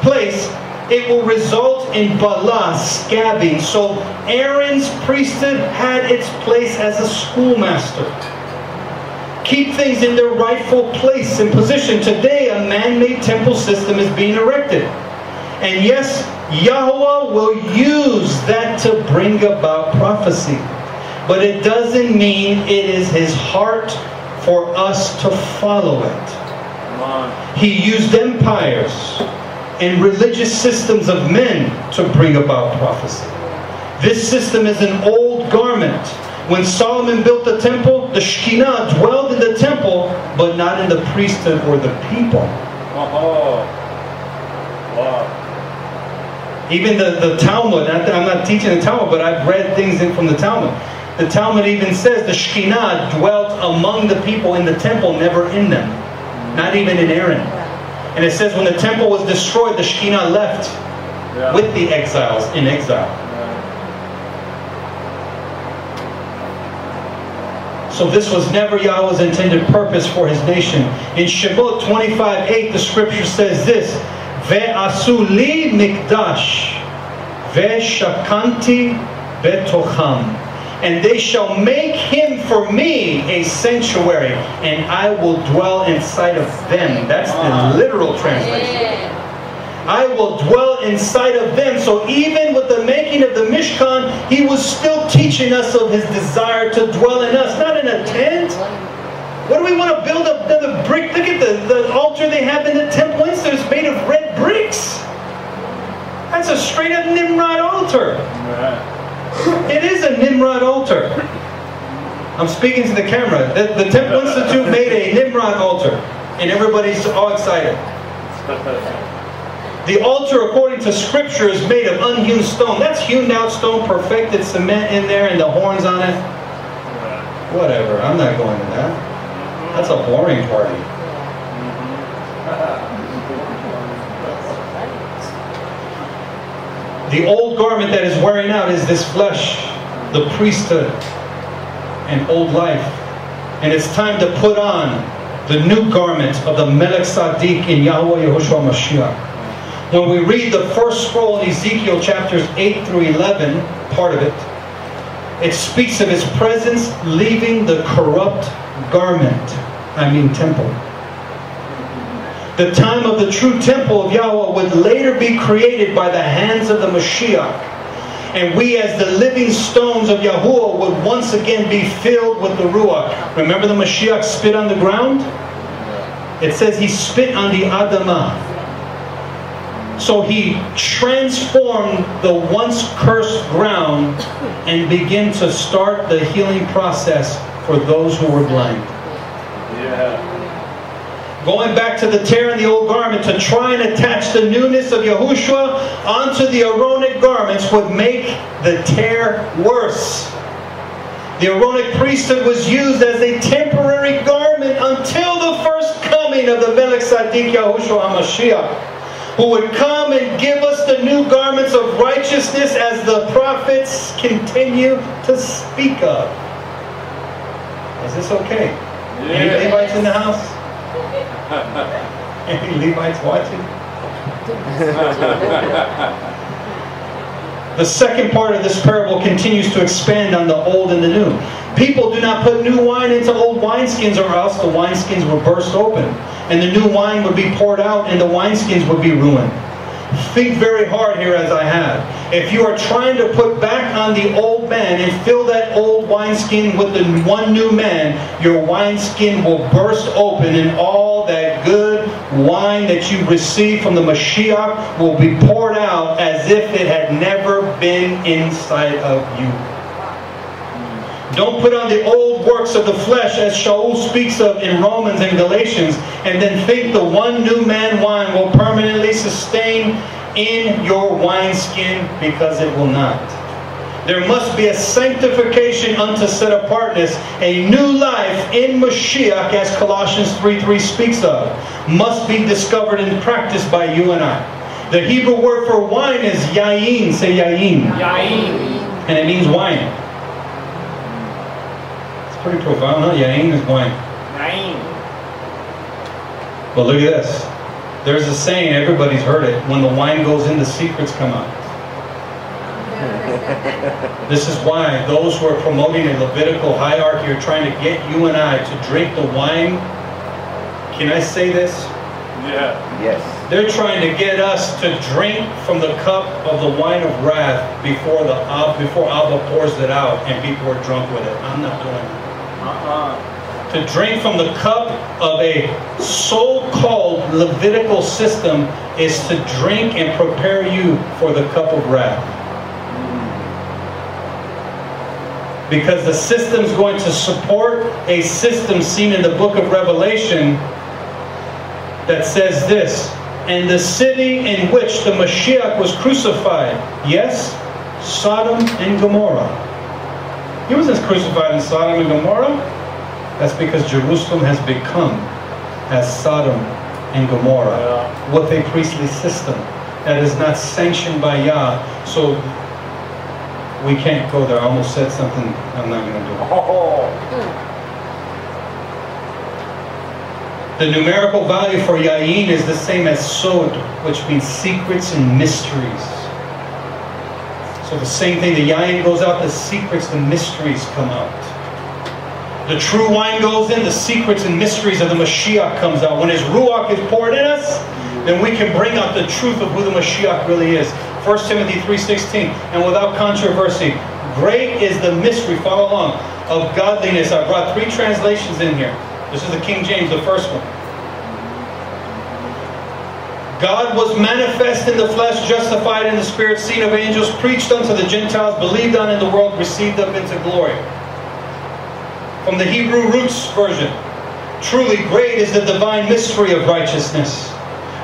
place it will result in bala, scabbing. So Aaron's priesthood had its place as a schoolmaster. Keep things in their rightful place and position. Today, a man made temple system is being erected. And yes, Yahweh will use that to bring about prophecy. But it doesn't mean it is his heart for us to follow it. He used empires and religious systems of men to bring about prophecy. This system is an old garment. When Solomon built the temple, the Shekinah dwelled in the temple, but not in the priesthood or the people. Oh. Wow. Even the, the Talmud, I'm not teaching the Talmud, but I've read things in from the Talmud. The Talmud even says the Shekinah dwelt among the people in the temple, never in them. Not even in Aaron. And it says when the temple was destroyed, the Shekinah left Yeah. with the exiles in exile. So this was never Yahweh's intended purpose for his nation. In Shemot 25, 8, the scripture says this, Ve'asu li mikdash, ve'shakanti betocham. And they shall make him for me a sanctuary, and I will dwell inside of them. That's the ah. literal translation. I will dwell inside of them. So even with the of the Mishkan, he was still teaching us of his desire to dwell in us, not in a tent. What do we want to build up another brick? Look at the, the altar they have in the temple. It's made of red bricks. That's a straight up Nimrod altar. It is a Nimrod altar. I'm speaking to the camera. The, the Temple Institute made a Nimrod altar, and everybody's all excited. The altar, according to Scripture, is made of unhewn stone. That's hewn out stone, perfected cement in there, and the horns on it. Whatever. I'm not going to that. That's a boring party. The old garment that is wearing out is this flesh, the priesthood, and old life. And it's time to put on the new garment of the Melech Tzaddik in Yahweh Yehoshua Mashiach. When we read the first scroll in Ezekiel chapters 8 through 11, part of it, it speaks of his presence leaving the corrupt garment, I mean temple. The time of the true temple of Yahweh would later be created by the hands of the Mashiach. And we, as the living stones of Yahuah, would once again be filled with the Ruach. Remember the Mashiach spit on the ground? It says he spit on the Adamah. So he transformed the once cursed ground and began to start the healing process for those who were blind. Yeah. Going back to the tear in the old garment to try and attach the newness of Yahushua onto the Aaronic garments would make the tear worse. The Aaronic priesthood was used as a temporary garment until the first coming of the Melech Tzaddik Yahushua HaMashiach who would come and give us the new garments of righteousness as the prophets continue to speak of. Is this okay? Any Levites in the house? Any Levites watching? The second part of this parable continues to expand on the old and the new. People do not put new wine into old wineskins, or else the wineskins will burst open, and the new wine would be poured out, and the wineskins would be ruined. Think very hard here as I have. If you are trying to put back on the old man and fill that old wineskin with the one new man, your wineskin will burst open and all that good wine that you receive from the Mashiach will be poured out as if it had never been inside of you. Don't put on the old works of the flesh as Shaul speaks of in Romans and Galatians, and then think the one new man wine will permanently sustain in your wineskin because it will not. There must be a sanctification unto set apartness, a new life in Mashiach, as Colossians 3.3 speaks of, must be discovered and practiced by you and I. The Hebrew word for wine is yain. Say yain. Yain. And it means wine. It's pretty profound, huh? Yain is wine. Yain. But look at this. There's a saying, everybody's heard it. When the wine goes in, the secrets come out. This is why those who are promoting a Levitical hierarchy are trying to get you and I to drink the wine. Can I say this? Yeah. Yes. They're trying to get us to drink from the cup of the wine of wrath before the uh, before Abba pours it out and people are drunk with it. I'm not doing it. Uh-uh. To drink from the cup of a so-called Levitical system is to drink and prepare you for the cup of wrath. Because the system's going to support a system seen in the book of Revelation that says this, and the city in which the Mashiach was crucified, yes, Sodom and Gomorrah. He wasn't crucified in Sodom and Gomorrah. That's because Jerusalem has become as Sodom and Gomorrah Yeah. with a priestly system that is not sanctioned by Yah. So we can't go there. I almost said something I'm not going to do. Oh. The numerical value for Yain is the same as Sod, which means secrets and mysteries. So the same thing, the Yain goes out, the secrets, the mysteries come out. The true wine goes in, the secrets and mysteries of the Mashiach comes out. When his Ruach is poured in us, then we can bring out the truth of who the Mashiach really is. 1 Timothy 3.16, and without controversy, great is the mystery, follow along, of godliness. I brought three translations in here. This is the King James, the first one. God was manifest in the flesh, justified in the spirit, seen of angels, preached unto the Gentiles, believed on in the world, received up into glory. From the Hebrew Roots version, truly great is the divine mystery of righteousness,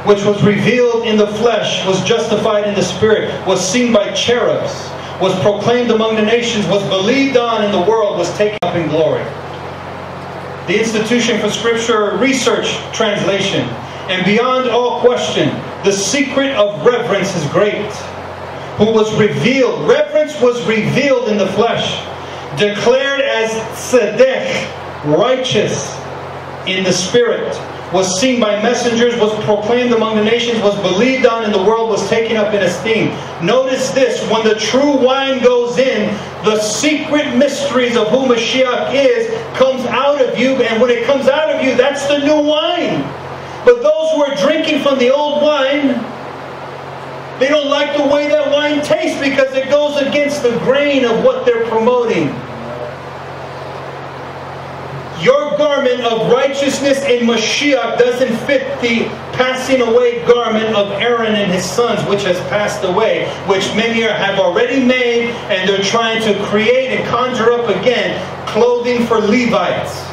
which was revealed in the flesh, was justified in the spirit, was seen by cherubs, was proclaimed among the nations, was believed on in the world, was taken up in glory. The Institute for Scripture Research Translation. And beyond all question, the secret of reverence is great. Who was revealed, reverence was revealed in the flesh, declared as tzedek, righteous in the spirit, was seen by messengers, was proclaimed among the nations, was believed on in the world, was taken up in esteem. Notice this when the true wine goes in, the secret mysteries of who Mashiach is comes out of you, and when it comes out of you, that's the new wine. But those who are drinking from the old wine, they don't like the way that wine tastes because it goes against the grain of what they're promoting. Your garment of righteousness in Mashiach doesn't fit the passing away garment of Aaron and his sons, which has passed away, which many have already made, and they're trying to create and conjure up again clothing for Levites.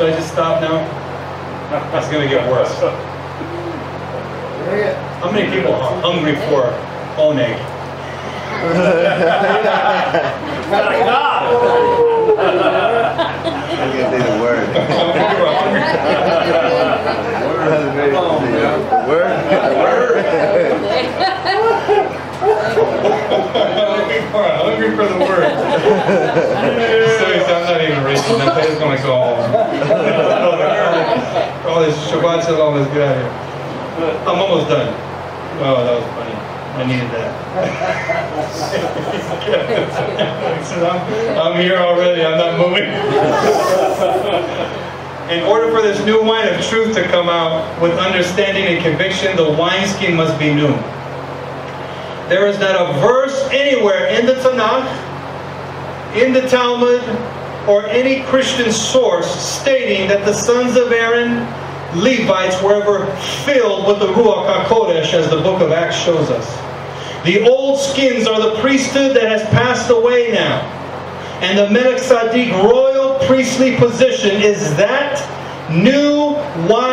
Should I just stop now? It's going to get worse. How many people are hungry for oneg? I was gonna say the word. The word. hungry for, hungry for the word. Seriously, I'm not even reading. I'm just gonna go home. all this Shabbat Shalom, let's get out of here. I'm almost done. Oh, that was funny. I needed that. I'm, I'm here already. I'm not moving. In order for this new wine of truth to come out with understanding and conviction, the wineskin must be new. There is not a verse anywhere in the Tanakh, in the Talmud, or any Christian source stating that the sons of Aaron, Levites, were ever filled with the Ruach HaKodesh, as the book of Acts shows us. The old skins are the priesthood that has passed away now. And the Melech Tzaddik royal priestly position is that new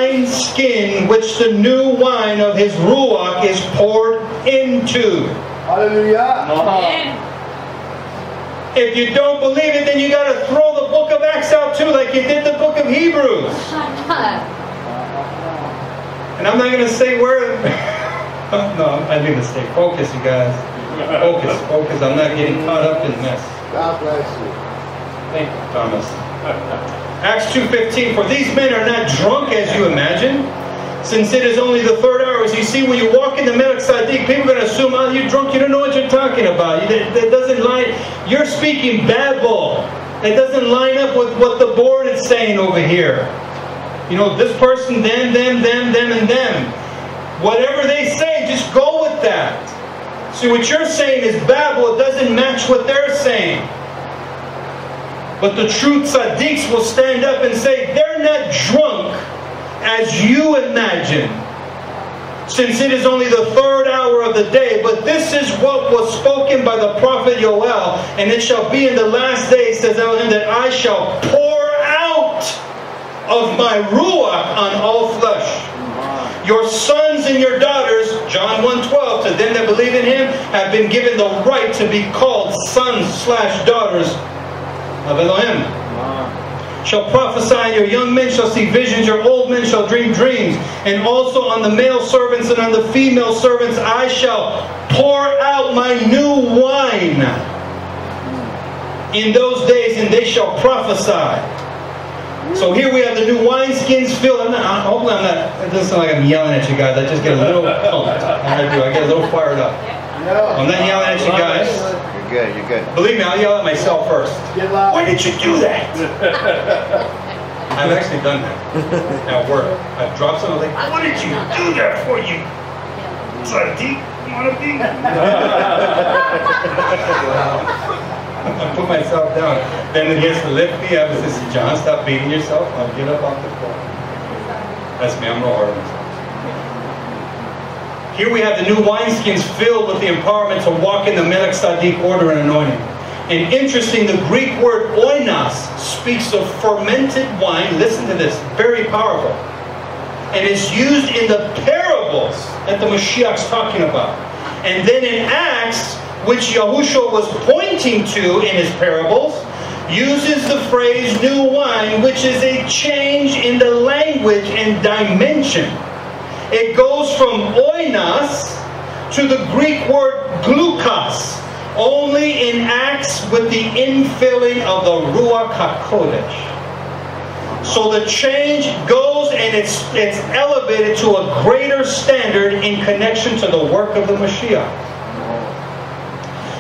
wine skin which the new wine of his Ruach is poured into. Hallelujah. If you don't believe it, then you got to throw the book of Acts out too, like you did the book of Hebrews. And I'm not going to say where. Oh, no, I need to stay focused, you guys. Focus, focus. I'm not getting caught up in this. God bless you. Thank you, Thomas. Acts 2.15, For these men are not drunk as you imagine, since it is only the third hour. As you see, when you walk in the Melech Tzaddik, people are going to assume, oh, you're drunk, you don't know what you're talking about. That, it doesn't line, you're speaking babble. It doesn't line up with what the board is saying over here. You know, this person, them, them, them, them, and them. Whatever they say, just go with that. See, what you're saying is babble. It doesn't match what they're saying. But the true tzaddiks will stand up and say, they're not drunk as you imagine. Since it is only the third hour of the day, but this is what was spoken by the prophet Yoel, and it shall be in the last days, says Elohim, that I shall pour out of my ruach on all flesh. Your sons and your daughters, John 1.12, to them that believe in him, have been given the right to be called sons slash daughters of Elohim. Shall prophesy, and your young men shall see visions, your old men shall dream dreams. And also on the male servants and on the female servants I shall pour out my new wine in those days, and they shall prophesy. So here we have the new wineskins filled. I'm not, hopefully I'm not, it doesn't sound like I'm yelling at you guys. I just get a little pumped. I do. I get a little fired up. I'm not yelling at you guys. You're good, you're good. Believe me, I'll yell at myself first. Get loud. Why did you do that? I've actually done that at work. I've dropped something like, what did you do that for you? Tzaddik, you want to be? I put myself down. Then he has to lift me up and says, John, stop beating yourself. I'll get up off the floor. That's me, I'm real hard on myself. Here we have the new wineskins filled with the empowerment to walk in the Melech Tzaddik order and anointing. And interesting, the Greek word oinos speaks of fermented wine. Listen to this, very powerful. And is used in the parables that the Mashiach's talking about. And then in Acts, which Yahushua was pointing to in his parables, uses the phrase new wine, which is a change in the language and dimension. It goes from oinos to the Greek word gleukos, only in Acts with the infilling of the Ruach HaKodesh. So the change goes and it's, it's elevated to a greater standard in connection to the work of the Mashiach.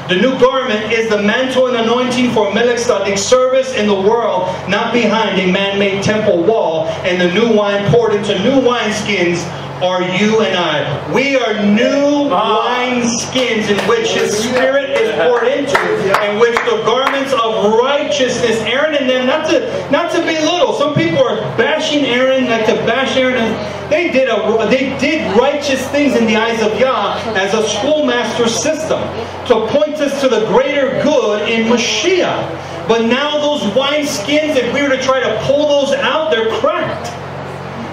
The new garment is the mantle and anointing for Melech service in the world, not behind a man-made temple wall, and the new wine poured into new wineskins are you and I. We are new ah. wine skins in which His Spirit is poured into, in which the garments of righteousness, Aaron and them, not to not to belittle. Some people are bashing Aaron, like to bash Aaron. And they did a they did righteous things in the eyes of Yah as a schoolmaster system to point us to the greater good in Mashiach. But now those wine skins, if we were to try to pull those out, they're cracked.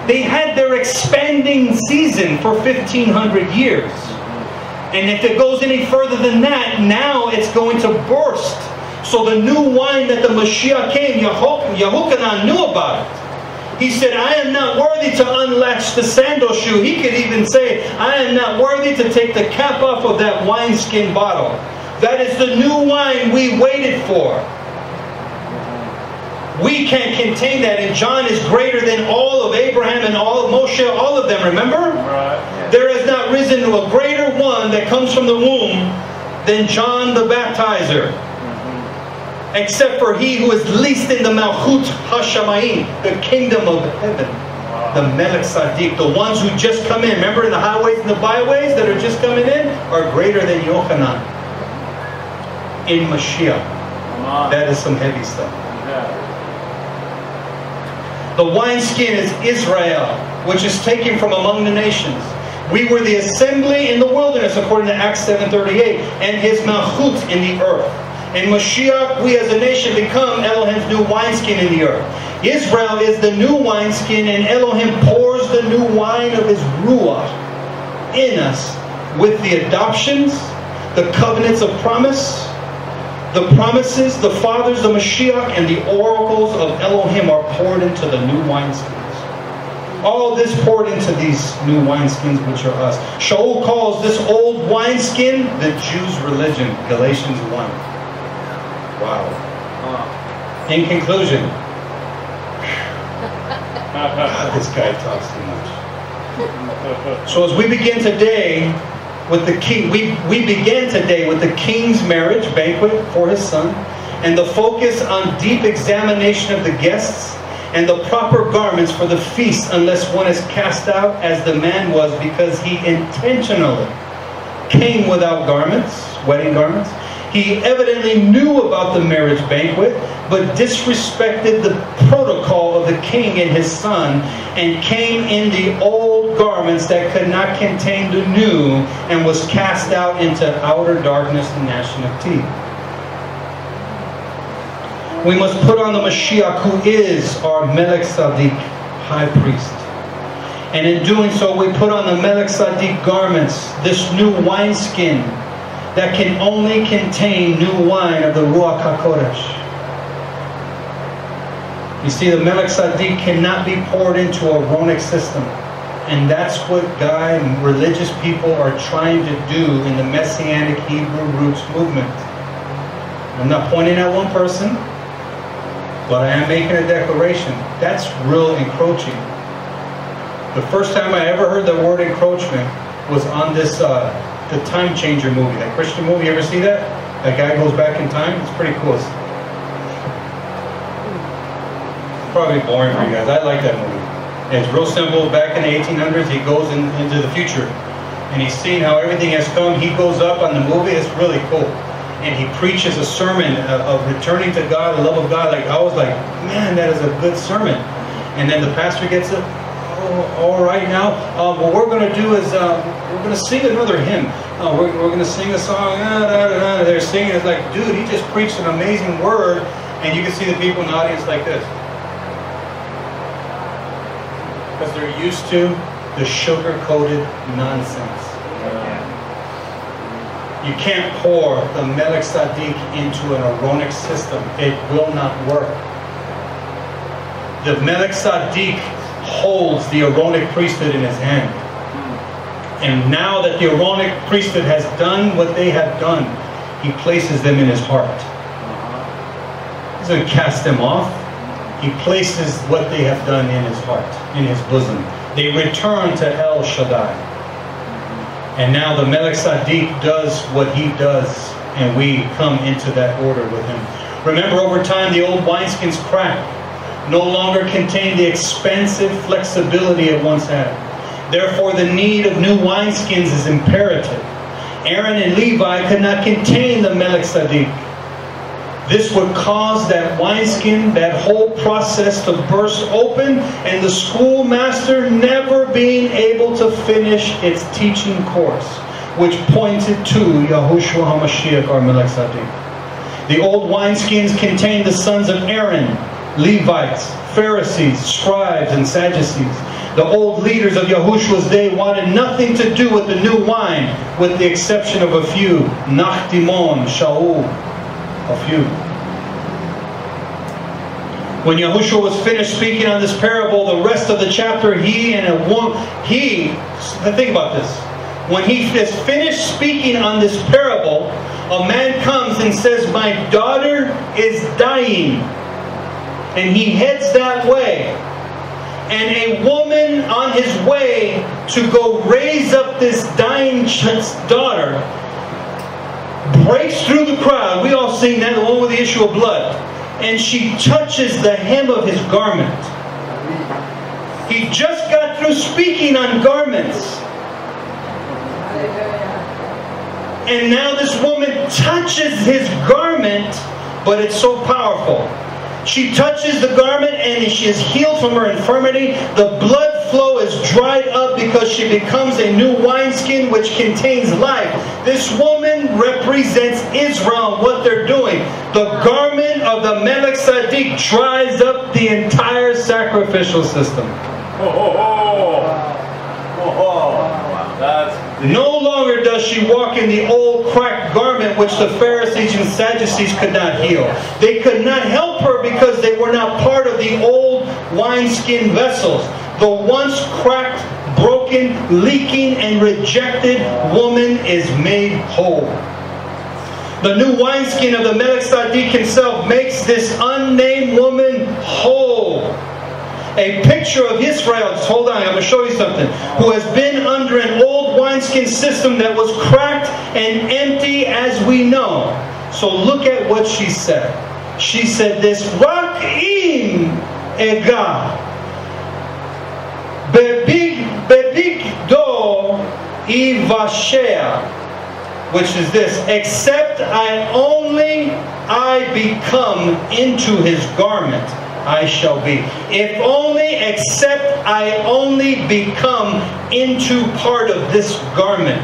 They had their expanding season for 1500 years. And if it goes any further than that, now it's going to burst. So the new wine that the Mashiach came, Yehochanan knew about it. He said, I am not worthy to unlatch the sandal shoe. He could even say, I am not worthy to take the cap off of that wineskin bottle. That is the new wine we waited for. We can't contain that, and John is greater than all of Abraham and all of Moshe, all of them, remember? Right. There has not risen to a greater one that comes from the womb than John the Baptizer. Mm-hmm. Except for he who is least in the Malchut Hashamayim, the kingdom of heaven. The Melech Tzaddik, the ones who just come in. Remember in the highways and the byways that are just coming in are greater than Yochanan in Mashiach. That is some heavy stuff. Yeah. The wineskin is Israel, which is taken from among the nations. We were the assembly in the wilderness, according to Acts 7.38, and his malchut in the earth. In Mashiach, we as a nation become Elohim's new wineskin in the earth. Israel is the new wineskin, and Elohim pours the new wine of his Ruach in us with the adoptions, the covenants of promise, the promises, the fathers, the Mashiach, and the oracles of Elohim are poured into the new wineskins. All this poured into these new wineskins, which are us. Shaul calls this old wineskin the Jews' religion, Galatians 1. Wow. In conclusion, God, this guy talks too much. So as we begin today with the king, we, we begin today with the king's marriage banquet for his son, and the focus on deep examination of the guests and the proper garments for the feast, unless one is cast out as the man was, because he intentionally came without garments, wedding garments. He evidently knew about the marriage banquet, but disrespected the protocol of the king and his son, and came in the old garments that could not contain the new, and was cast out into outer darkness and gnashing of teeth. We must put on the Mashiach, who is our Melech Tzaddik, high priest. And in doing so, we put on the Melech Tzaddik garments, this new wineskin that can only contain new wine of the Ruach HaKodesh. You see, the Melech Tzaddik cannot be poured into Aaronic system. And that's what guy religious people are trying to do in the Messianic Hebrew roots movement. I'm not pointing at one person, but I am making a declaration. That's real encroaching. The first time I ever heard the word encroachment was on this, uh, the Time Changer movie, that Christian movie. You ever see that? That guy goes back in time. It's pretty cool. It's probably boring for you guys. I like that movie. It's real simple. Back in the 1800s, he goes in, into the future, and he's seeing how everything has come. He goes up on the movie. It's really cool and he preaches a sermon of returning to God, the love of God. Like I was like, man, that is a good sermon. And then the pastor gets up. Oh, all right now. Uh, what we're going to do is uh, we're going to sing another hymn. Uh, we're we're going to sing a song. Ah, da, da, da. They're singing. It's like, dude, he just preached an amazing word, and you can see the people in the audience like this because they're used to the sugar-coated nonsense. You can't pour the Melech Tzaddik into an Aaronic system. It will not work. The Melech Tzaddik holds the Aaronic priesthood in his hand. And now that the Aaronic priesthood has done what they have done, he places them in his heart. He doesn't cast them off. He places what they have done in his heart, in his bosom. They return to El Shaddai. And now the Melech Tzaddik does what he does, and we come into that order with him. Remember, over time, the old wineskins crack, no longer contain the expansive flexibility it once had. Therefore, the need of new wineskins is imperative. Aaron and Levi could not contain the Melech Tzaddik. This would cause that wineskin, that whole process to burst open, and the schoolmaster never being able to finish its teaching course, which pointed to Yahushua HaMashiach or Melech Tzaddik. The old wineskins contained the sons of Aaron, Levites, Pharisees, scribes, and Sadducees. The old leaders of Yahushua's day wanted nothing to do with the new wine, with the exception of a few, Nachdimon, Shaul, a you. When Yahushua was finished speaking on this parable, the rest of the chapter, he and a woman, he, think about this. When he is finished speaking on this parable, a man comes and says, My daughter is dying. And he heads that way. And a woman on his way to go raise up this dying daughter breaks through the crowd. We all seen that, the one with the issue of blood. And she touches the hem of his garment. He just got through speaking on garments. And now this woman touches his garment, but it's so powerful. She touches the garment and she is healed from her infirmity. The blood flow is dried up because she becomes a new wineskin which contains life. This woman represents Israel what they're doing. The garment of the Melech Tzaddik dries up the entire sacrificial system. Oh, oh, oh, oh. oh, that's no longer does she walk in the old cracked garment which the Pharisees and Sadducees could not heal. They could not help her because they were not part of the old wineskin vessels. The once cracked, broken, leaking, and rejected woman is made whole. The new wineskin of the Melech Tzaddik himself makes this unnamed woman whole a picture of Israel. Just hold on, I'm going to show you something. Who has been under an old wineskin system that was cracked and empty as we know. So look at what she said. She said this, Rak im ega bebig do ivashea which is this except I only I become into his garment I shall be. If only, except I only become into part of this garment,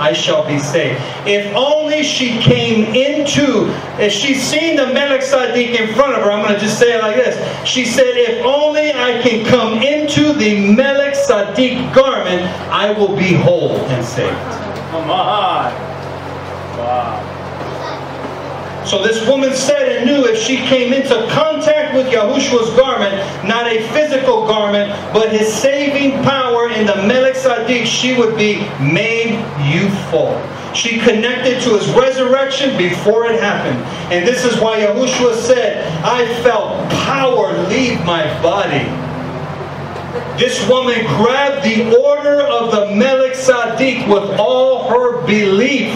I shall be saved. If only she came into, if she's seen the Melech Tzaddik in front of her, I'm going to just say it like this. She said, if only I can come into the Melech Tzaddik garment, I will be whole and saved. Come on. Wow. So this woman said and knew if she came into contact with Yahushua's garment, not a physical garment, but his saving power in the Melech Tzaddik, she would be made youthful. She connected to his resurrection before it happened. And this is why Yahushua said, I felt power leave my body. This woman grabbed the order of the Melech Tzaddik with all her belief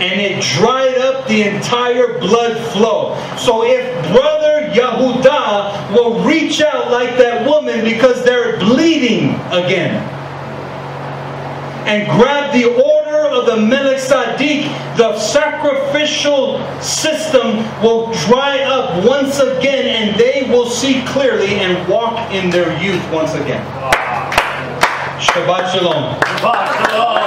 and it dried up the entire blood flow. So if brother Yahudah will reach out like that woman because they're bleeding again and grab the order of the Melech Tzaddik, the sacrificial system will dry up once again and they will see clearly and walk in their youth once again. Shabbat Shalom. Shabbat Shalom.